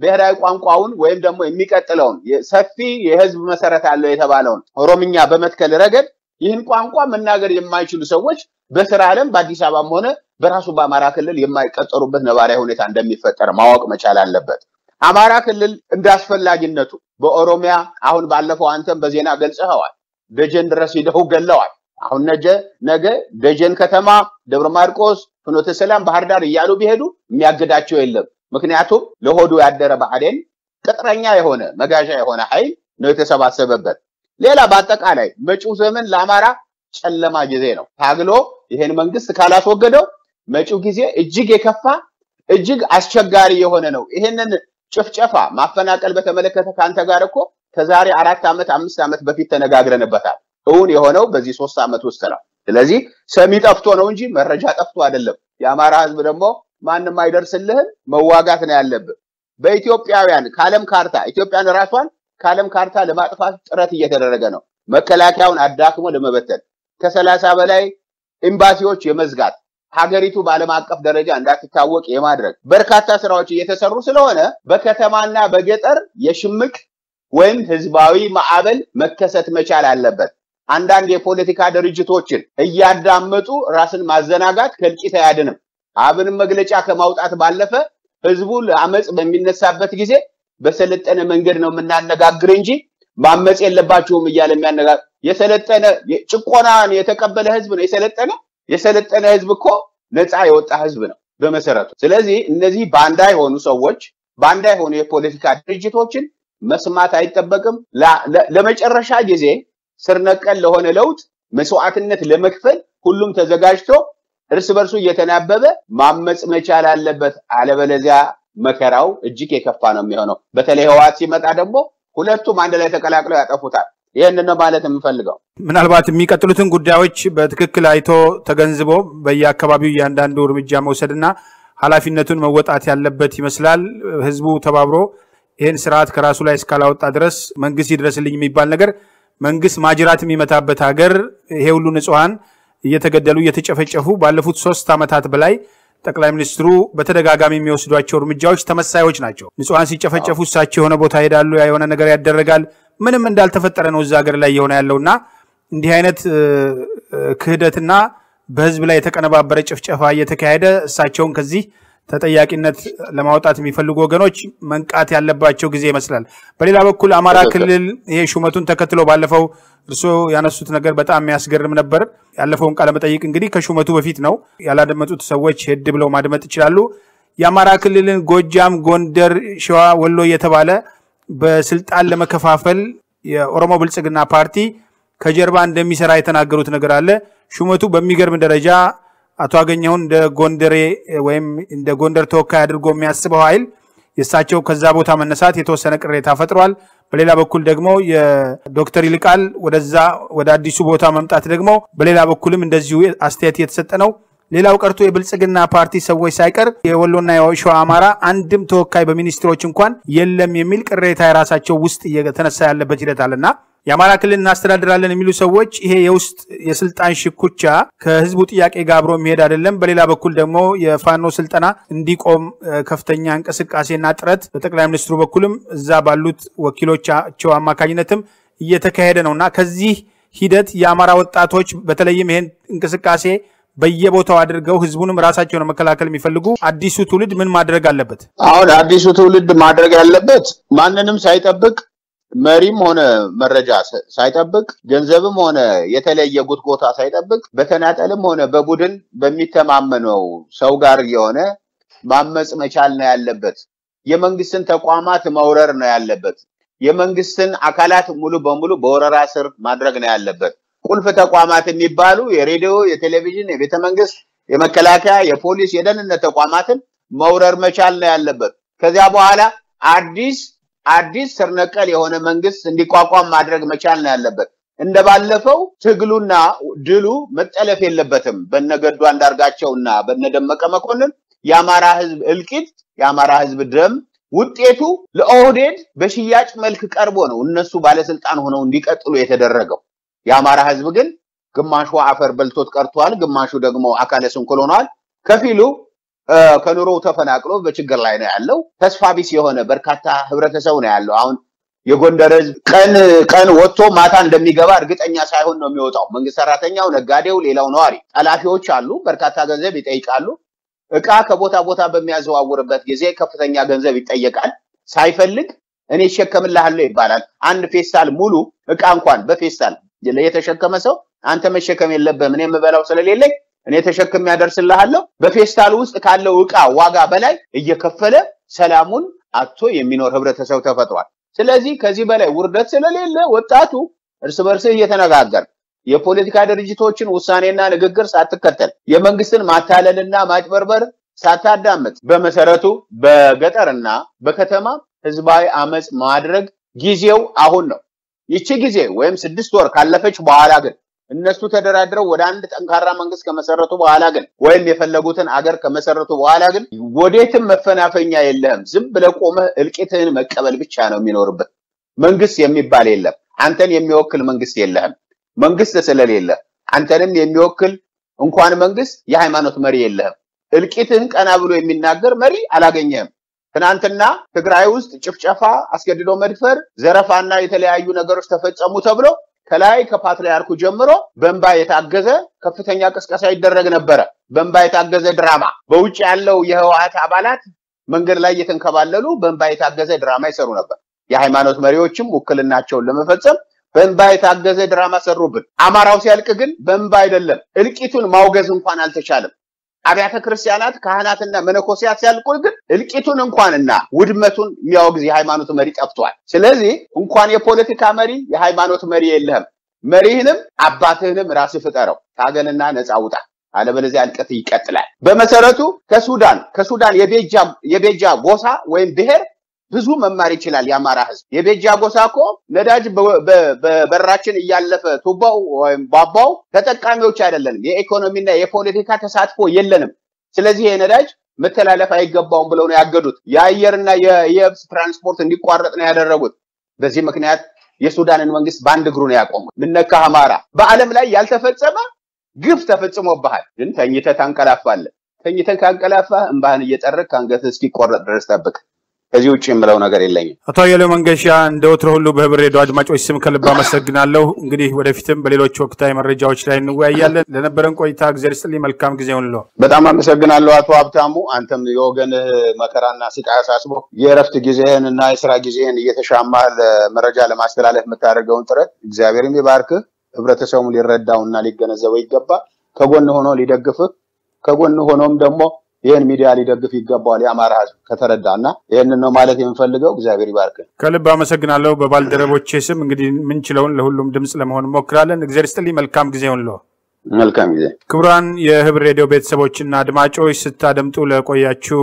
ብሔራዊ ቋንቋውን ወይም ደግሞ የሚቀጥለውን ሰፊ የህዝብ መሰረት አለው የተባለውን ኦሮምኛ በመትከል ረገድ ይህን ቋንቋ መናገር የማይችሉ ሰዎች በስራ ዓለም በአዲስ አበባም ሆነ በራሱ በአማራ ክልል የማይቀጠሩበት ነባራዊ ሁኔታ እንደሚፈጠር ማወቅ መቻል አለበት። አማራ ክልል እንደ አስፈላጊነቱ በኦሮሚያ አሁን ባለፈው አንተም በዜና ገልጸኸዋል። ደጀን ድረስ ሂደው ገለዋል። አሁን ነገ ነገ ደጀን ከተማ፣ ደብረ ማርቆስ፣ ፍኖተ ሰላም፣ ባህር ዳር እያሉ ቢሄዱ የሚያግዳቸው የለም። ምክንያቱም ለሆዱ ያደረ ብአዴን ቅጥረኛ የሆነ መጋዣ የሆነ ኃይል ነው የተሰባሰበበት። ሌላ በአጠቃላይ መጪው ዘመን ለአማራ ጨለማ ጊዜ ነው። ታግሎ ይሄን መንግስት ካላስወገደው መጪው ጊዜ እጅግ የከፋ እጅግ አስቸጋሪ የሆነ ነው። ይሄንን ጭፍጨፋ ማፈናቀል በተመለከተ ከአንተ ጋር እኮ ከዛሬ አራት ዓመት አምስት ዓመት በፊት ተነጋግረንበታል። እውን የሆነው በዚህ ሶስት ዓመት ውስጥ ነው። ስለዚህ ሰሚ ጠፍቶ ነው እንጂ መረጃ ጠፍቶ አይደለም። የአማራ ህዝብ ደግሞ ማንም አይደርስልህም፣ መዋጋት ነው ያለብህ። በኢትዮጵያውያን ከዓለም ካርታ ኢትዮጵያን ራሷን ከዓለም ካርታ ለማጥፋት ጥረት እየተደረገ ነው። መከላከያውን አዳክሞ ለመበተን ከሰላሳ በላይ ኤምባሲዎች የመዝጋት ሀገሪቱ በዓለም አቀፍ ደረጃ እንዳትታወቅ የማድረግ በርካታ ስራዎች እየተሰሩ ስለሆነ በከተማና በገጠር የሽምቅ ወይም ህዝባዊ ማዕበል መከሰት መቻል አለበት። አንዳንድ የፖለቲካ ድርጅቶችን እያዳመጡ ራስን ማዘናጋት ከእልቂት አያድንም። አብንም መግለጫ ከማውጣት ባለፈ ህዝቡ ለአመፅ በሚነሳበት ጊዜ በሰለጠነ መንገድ ነው የምናነጋግር እንጂ ማመፅ የለባችሁም እያለ የሚያነጋግር የሰለጠነ ጭቆናን የተቀበለ ህዝብ ነው የሰለጠነ የሰለጠነ ህዝብ እኮ ነፃ የወጣ ህዝብ ነው በመሰረቱ። ስለዚህ እነዚህ ባንዳ የሆኑ ሰዎች ባንዳ የሆኑ የፖለቲካ ድርጅቶችን መስማት አይጠበቅም። ለመጨረሻ ጊዜ ስር ነቀል ለሆነ ለውጥ መስዋዕትነት ለመክፈል ሁሉም ተዘጋጅቶ እርስ በርሱ እየተናበበ ማመፅ መቻል አለበት። አለበለዚያ መከራው እጅግ የከፋ ነው የሚሆነው። በተለይ ህወሓት ሲመጣ ደግሞ ሁለቱም አንድ ላይ ተቀላቅለው ያጠፉታል። ይህን ነው ማለት የምፈልገው። ምናልባት የሚቀጥሉትን ጉዳዮች በትክክል አይቶ ተገንዝቦ በየአካባቢው እያንዳንዱ እርምጃ መውሰድና ኃላፊነቱን መወጣት ያለበት ይመስላል። ህዝቡ ተባብሮ ይህን ስርዓት ከራሱ ላይ እስካላወጣ ድረስ መንግስት ይድረስልኝ የሚባል ነገር መንግስት ማጅራት የሚመታበት ሀገር ይሄ ሁሉ ንጹሐን እየተገደሉ እየተጨፈጨፉ ባለፉት ሶስት ዓመታት በላይ ጠቅላይ ሚኒስትሩ በተደጋጋሚ የሚወስዷቸው እርምጃዎች ተመሳዮች ናቸው። ንጹሐን ሲጨፈጨፉ እሳቸው የሆነ ቦታ ሄዳሉ፣ የሆነ ነገር ያደረጋል። ምንም እንዳልተፈጠረ ነው እዛ ሀገር ላይ የሆነ ያለውና እንዲህ አይነት ክህደትና በህዝብ ላይ የተቀነባበረ ጭፍጨፋ እየተካሄደ እሳቸውን ከዚህ ተጠያቂነት ለማውጣት የሚፈልጉ ወገኖች መንቃት ያለባቸው ጊዜ ይመስላል። በሌላ በኩል አማራ ክልል ይሄ ሹመቱን ተከትሎ ባለፈው እርስዎ ያነሱት ነገር በጣም የሚያስገርም ነበር። ያለፈውን ቃለ መጠይቅ እንግዲህ ከሹመቱ በፊት ነው። ያላደመጡት ሰዎች ሄድ ብለው ማድመጥ ይችላሉ። የአማራ ክልልን ጎጃም፣ ጎንደር፣ ሸዋ፣ ወሎ እየተባለ በስልጣን ለመከፋፈል የኦሮሞ ብልጽግና ፓርቲ ከጀርባ እንደሚሰራ የተናገሩት ነገር አለ። ሹመቱ በሚገርም ደረጃ አቶ አገኘሁን እንደ ጎንደሬ ወይም እንደ ጎንደር ተወካይ አድርጎ የሚያስበው ኃይል የእሳቸው ከዛ ቦታ መነሳት የተወሰነ ቅሬታ ፈጥሯል። በሌላ በኩል ደግሞ የዶክተር ይልቃል ወደዛ ወደ አዲሱ ቦታ መምጣት ደግሞ በሌላ በኩልም እንደዚሁ አስተያየት እየተሰጠ ነው። ሌላው ቀርቶ የብልጽግና ፓርቲ ሰዎች ሳይቀር የወሎና የሸዋ አማራ አንድም ተወካይ በሚኒስትሮች እንኳን የለም የሚል ቅሬታ የራሳቸው ውስጥ እየተነሳ ያለበት ሂደት አለና የአማራ ክልል እናስተዳድራለን የሚሉ ሰዎች ይሄ የውስጥ የስልጣን ሽኩቻ ከህዝቡ ጥያቄ ጋር አብሮ የሚሄድ አይደለም። በሌላ በኩል ደግሞ የፋኖ ስልጠና እንዲቆም ከፍተኛ እንቅስቃሴና ጥረት በጠቅላይ ሚኒስትሩ በኩልም እዛ ባሉት ወኪሎቻቸው አማካኝነትም እየተካሄደ ነው እና ከዚህ ሂደት የአማራ ወጣቶች በተለይም ይሄን እንቅስቃሴ በየቦታው አድርገው ህዝቡንም ራሳቸውን መከላከል የሚፈልጉ አዲሱ ትውልድ ምን ማድረግ አለበት? አሁን አዲሱ ትውልድ ማድረግ ያለበት ማንንም ሳይጠብቅ መሪም ሆነ መረጃ ሳይጠብቅ ገንዘብም ሆነ የተለየ ጉትጎታ ሳይጠብቅ በተናጠልም ሆነ በቡድን በሚተማመነው ሰው ጋር የሆነ ማመፅ መቻል ነው ያለበት። የመንግስትን ተቋማት መውረር ነው ያለበት። የመንግስትን አካላት ሙሉ በሙሉ በወረራ ስር ማድረግ ነው ያለበት። ቁልፍ ተቋማት የሚባሉ የሬዲዮ፣ የቴሌቪዥን፣ የቤተ መንግስት፣ የመከላከያ፣ የፖሊስ፣ የደህንነት ተቋማትን መውረር መቻል ነው ያለበት። ከዚያ በኋላ አዲስ አዲስ ስር ነቀል የሆነ መንግስት እንዲቋቋም ማድረግ መቻል ነው ያለበት። እንደባለፈው ትግሉና ድሉ መጠለፍ የለበትም። በነገዱ አንዳርጋቸውና በነደመቀ መኮንን የአማራ ህዝብ እልቂት፣ የአማራ ህዝብ ደም ውጤቱ ለኦህዴድ በሽያጭ መልክ ቀርቦ ነው እነሱ ባለስልጣን ሆነው እንዲቀጥሉ የተደረገው። የአማራ ህዝብ ግን ግማሹ አፈር በልቶት ቀርቷል፣ ግማሹ ደግሞ አካለ ስንኩል ሆኗል። ከፊሉ ከኑሮው ተፈናቅሎ በችግር ላይ ነው ያለው። ተስፋ ቢስ የሆነ በርካታ ህብረተሰብ ነው ያለው። አሁን የጎንደር ህዝብ ቀን ቀን ወጥቶ ማታ እንደሚገባ እርግጠኛ ሳይሆን ነው የሚወጣው። መንግስት ሰራተኛው፣ ነጋዴው፣ ሌላው ነዋሪ። ጠላፊዎች አሉ፣ በርካታ ገንዘብ ይጠይቃሉ። እቃ ከቦታ ቦታ በሚያዘዋውርበት ጊዜ ከፍተኛ ገንዘብ ይጠየቃል። ሳይፈልግ እኔ እሸከምልሃለሁ ይባላል። አንድ ፌስታል ሙሉ እቃ እንኳን በፌስታል የተሸከመ ሰው አንተ መሸከም የለብህም እኔ የምበላው ስለሌለኝ እኔ ተሸክም ያደርስልሃለሁ። በፌስታል ውስጥ ካለው እቃ ዋጋ በላይ እየከፈለ ሰላሙን አጥቶ የሚኖር ህብረተሰብ ተፈጥሯል። ስለዚህ ከዚህ በላይ ውርደት ስለሌለ ወጣቱ እርስ በርስህ እየተነጋገር የፖለቲካ ድርጅቶችን ውሳኔና ንግግር ሳትከተል የመንግስትን ማታለልና ማጭበርበር ሳታዳምጥ በመሰረቱ በገጠርና በከተማ ህዝባዊ አመፅ ማድረግ ጊዜው አሁን ነው። ይቺ ጊዜ ወይም ስድስት ወር ካለፈች በኋላ ግን እነሱ ተደራድረው ወደ አንድ ጠንካራ መንግስት ከመሰረቱ በኋላ ግን ወይም የፈለጉትን አገር ከመሰረቱ በኋላ ግን ወዴትም መፈናፈኛ የለህም። ዝም ብለህ ቆመህ እልቂትህን መቀበል ብቻ ነው የሚኖርበት። መንግስት የሚባል የለም። አንተን የሚወክል መንግስት የለህም። መንግስት ስለሌለ አንተንም የሚወክል እንኳን መንግስት የሃይማኖት መሪ የለህም። እልቂትህን ቀና ብሎ የሚናገር መሪ አላገኘህም። ትናንትና ትግራይ ውስጥ ጭፍጨፋ፣ አስገድዶ መድፈር፣ ዘረፋና የተለያዩ ነገሮች ተፈጸሙ ተብሎ ከላይ ከፓትርያርኩ ጀምሮ በእንባ የታገዘ ከፍተኛ ቅስቀሳ ይደረግ ነበረ። በእንባ የታገዘ ድራማ በውጭ ያለው የህወሓት አባላት መንገድ ላይ እየተንከባለሉ በእንባ የታገዘ ድራማ ይሰሩ ነበር። የሃይማኖት መሪዎችም ውክልናቸውን ለመፈጸም በእንባ የታገዘ ድራማ ሰሩብን። አማራው ሲያልቅ ግን በእንባ አይደለም፣ እልቂቱን ማውገዝ እንኳን አልተቻለም። አብያተ ክርስቲያናት ካህናትና መነኮሲያት ሲያልቁ ግን እልቂቱን እንኳንና ውድመቱን የሚያወግዝ የሃይማኖት መሪ ጠፍቷል። ስለዚህ እንኳን የፖለቲካ መሪ የሃይማኖት መሪ የለህም። መሪህንም አባትህንም ራስህ ፍጠረው፣ ታገልና ነፃ ውጣ። አለበለዚያ እልቀት ይቀጥላል። በመሰረቱ ከሱዳን ከሱዳን የቤጃ ጎሳ ወይም ብሔር ብዙ መማር ይችላል የአማራ ህዝብ። የቤጃ ጎሳ እኮ ነዳጅ በበራችን እያለፈ ቱባው ወይም ቧቧው ተጠቃሚዎች አይደለንም። የኢኮኖሚና የፖለቲካ ተሳትፎ የለንም። ስለዚህ የነዳጅ መተላለፍ አይገባውም ብለው ነው ያገዱት። የአየርና የየብስ ትራንስፖርት እንዲቋረጥ ነው ያደረጉት። በዚህ ምክንያት የሱዳንን መንግስት በአንድ እግሩ ነው ያቆሙት። ምነካ አማራ በዓለም ላይ ያልተፈጸመ ግፍ ተፈጽሞብሃል፣ ግን ተኝተህ ታንቀላፋለህ። ተኝተህ ካንቀላፋህ እንባህን እየጠረግ ከአንገትህ እስኪቆረጥ ድረስ ጠብቅ። ከዚህ ውጭ የምለው ነገር የለኝም። አቶ አያሌው መንገሻ እንደ ወትሮ ሁሉ በህብር ሬዲዮ አድማጮች ስም ከልብ አመሰግናለሁ። እንግዲህ ወደፊትም በሌሎች ወቅታዊ መረጃዎች ላይ እንወያያለን። ለነበረን ቆይታ እግዚአብሔር ይስጥልኝ። መልካም ጊዜ ይሁንልዎ። በጣም አመሰግናለሁ አቶ ሀብታሙ። አንተም የወገንህ መከራና ስቃይ አሳስቦ የእረፍት ጊዜህን እና የስራ ጊዜህን እየተሻማህ ለመረጃ ለማስተላለፍ የምታደርገውን ጥረት እግዚአብሔርም ይባርክህ። ህብረተሰቡም ሊረዳውና ሊገነዘበው ይገባል። ከጎን ሆኖ ሊደግፍህ ከጎን ሆኖም ደግሞ ይህን ሚዲያ ሊደግፍ ይገባዋል የአማራ ህዝብ ከተረዳ እና ይህንን ነው ማለት የምፈልገው። እግዚአብሔር ይባርክ። ከልብ አመሰግናለሁ። በባልደረቦቼ ስም እንግዲህ የምንችለውን ለሁሉም ድምፅ ለመሆን እንሞክራለን። እግዚአብሔር ይስጥልኝ። መልካም ጊዜ ይሁንልዎ። መልካም ጊዜ። ክቡራን የህብር ሬዲዮ ቤተሰቦችና አድማጮች ስታደምጡ ለቆያችሁ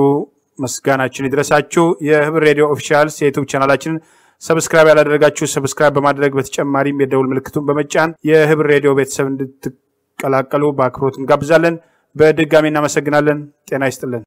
ምስጋናችን ይድረሳችሁ። የህብር ሬዲዮ official የዩቱብ ቻናላችንን subscribe ያላደረጋችሁ subscribe በማድረግ በተጨማሪም የደውል ምልክቱን በመጫን የህብር ሬዲዮ ቤተሰብ እንድትቀላቀሉ በአክብሮት እንጋብዛለን። በድጋሚ እናመሰግናለን። ጤና ይስጥልን።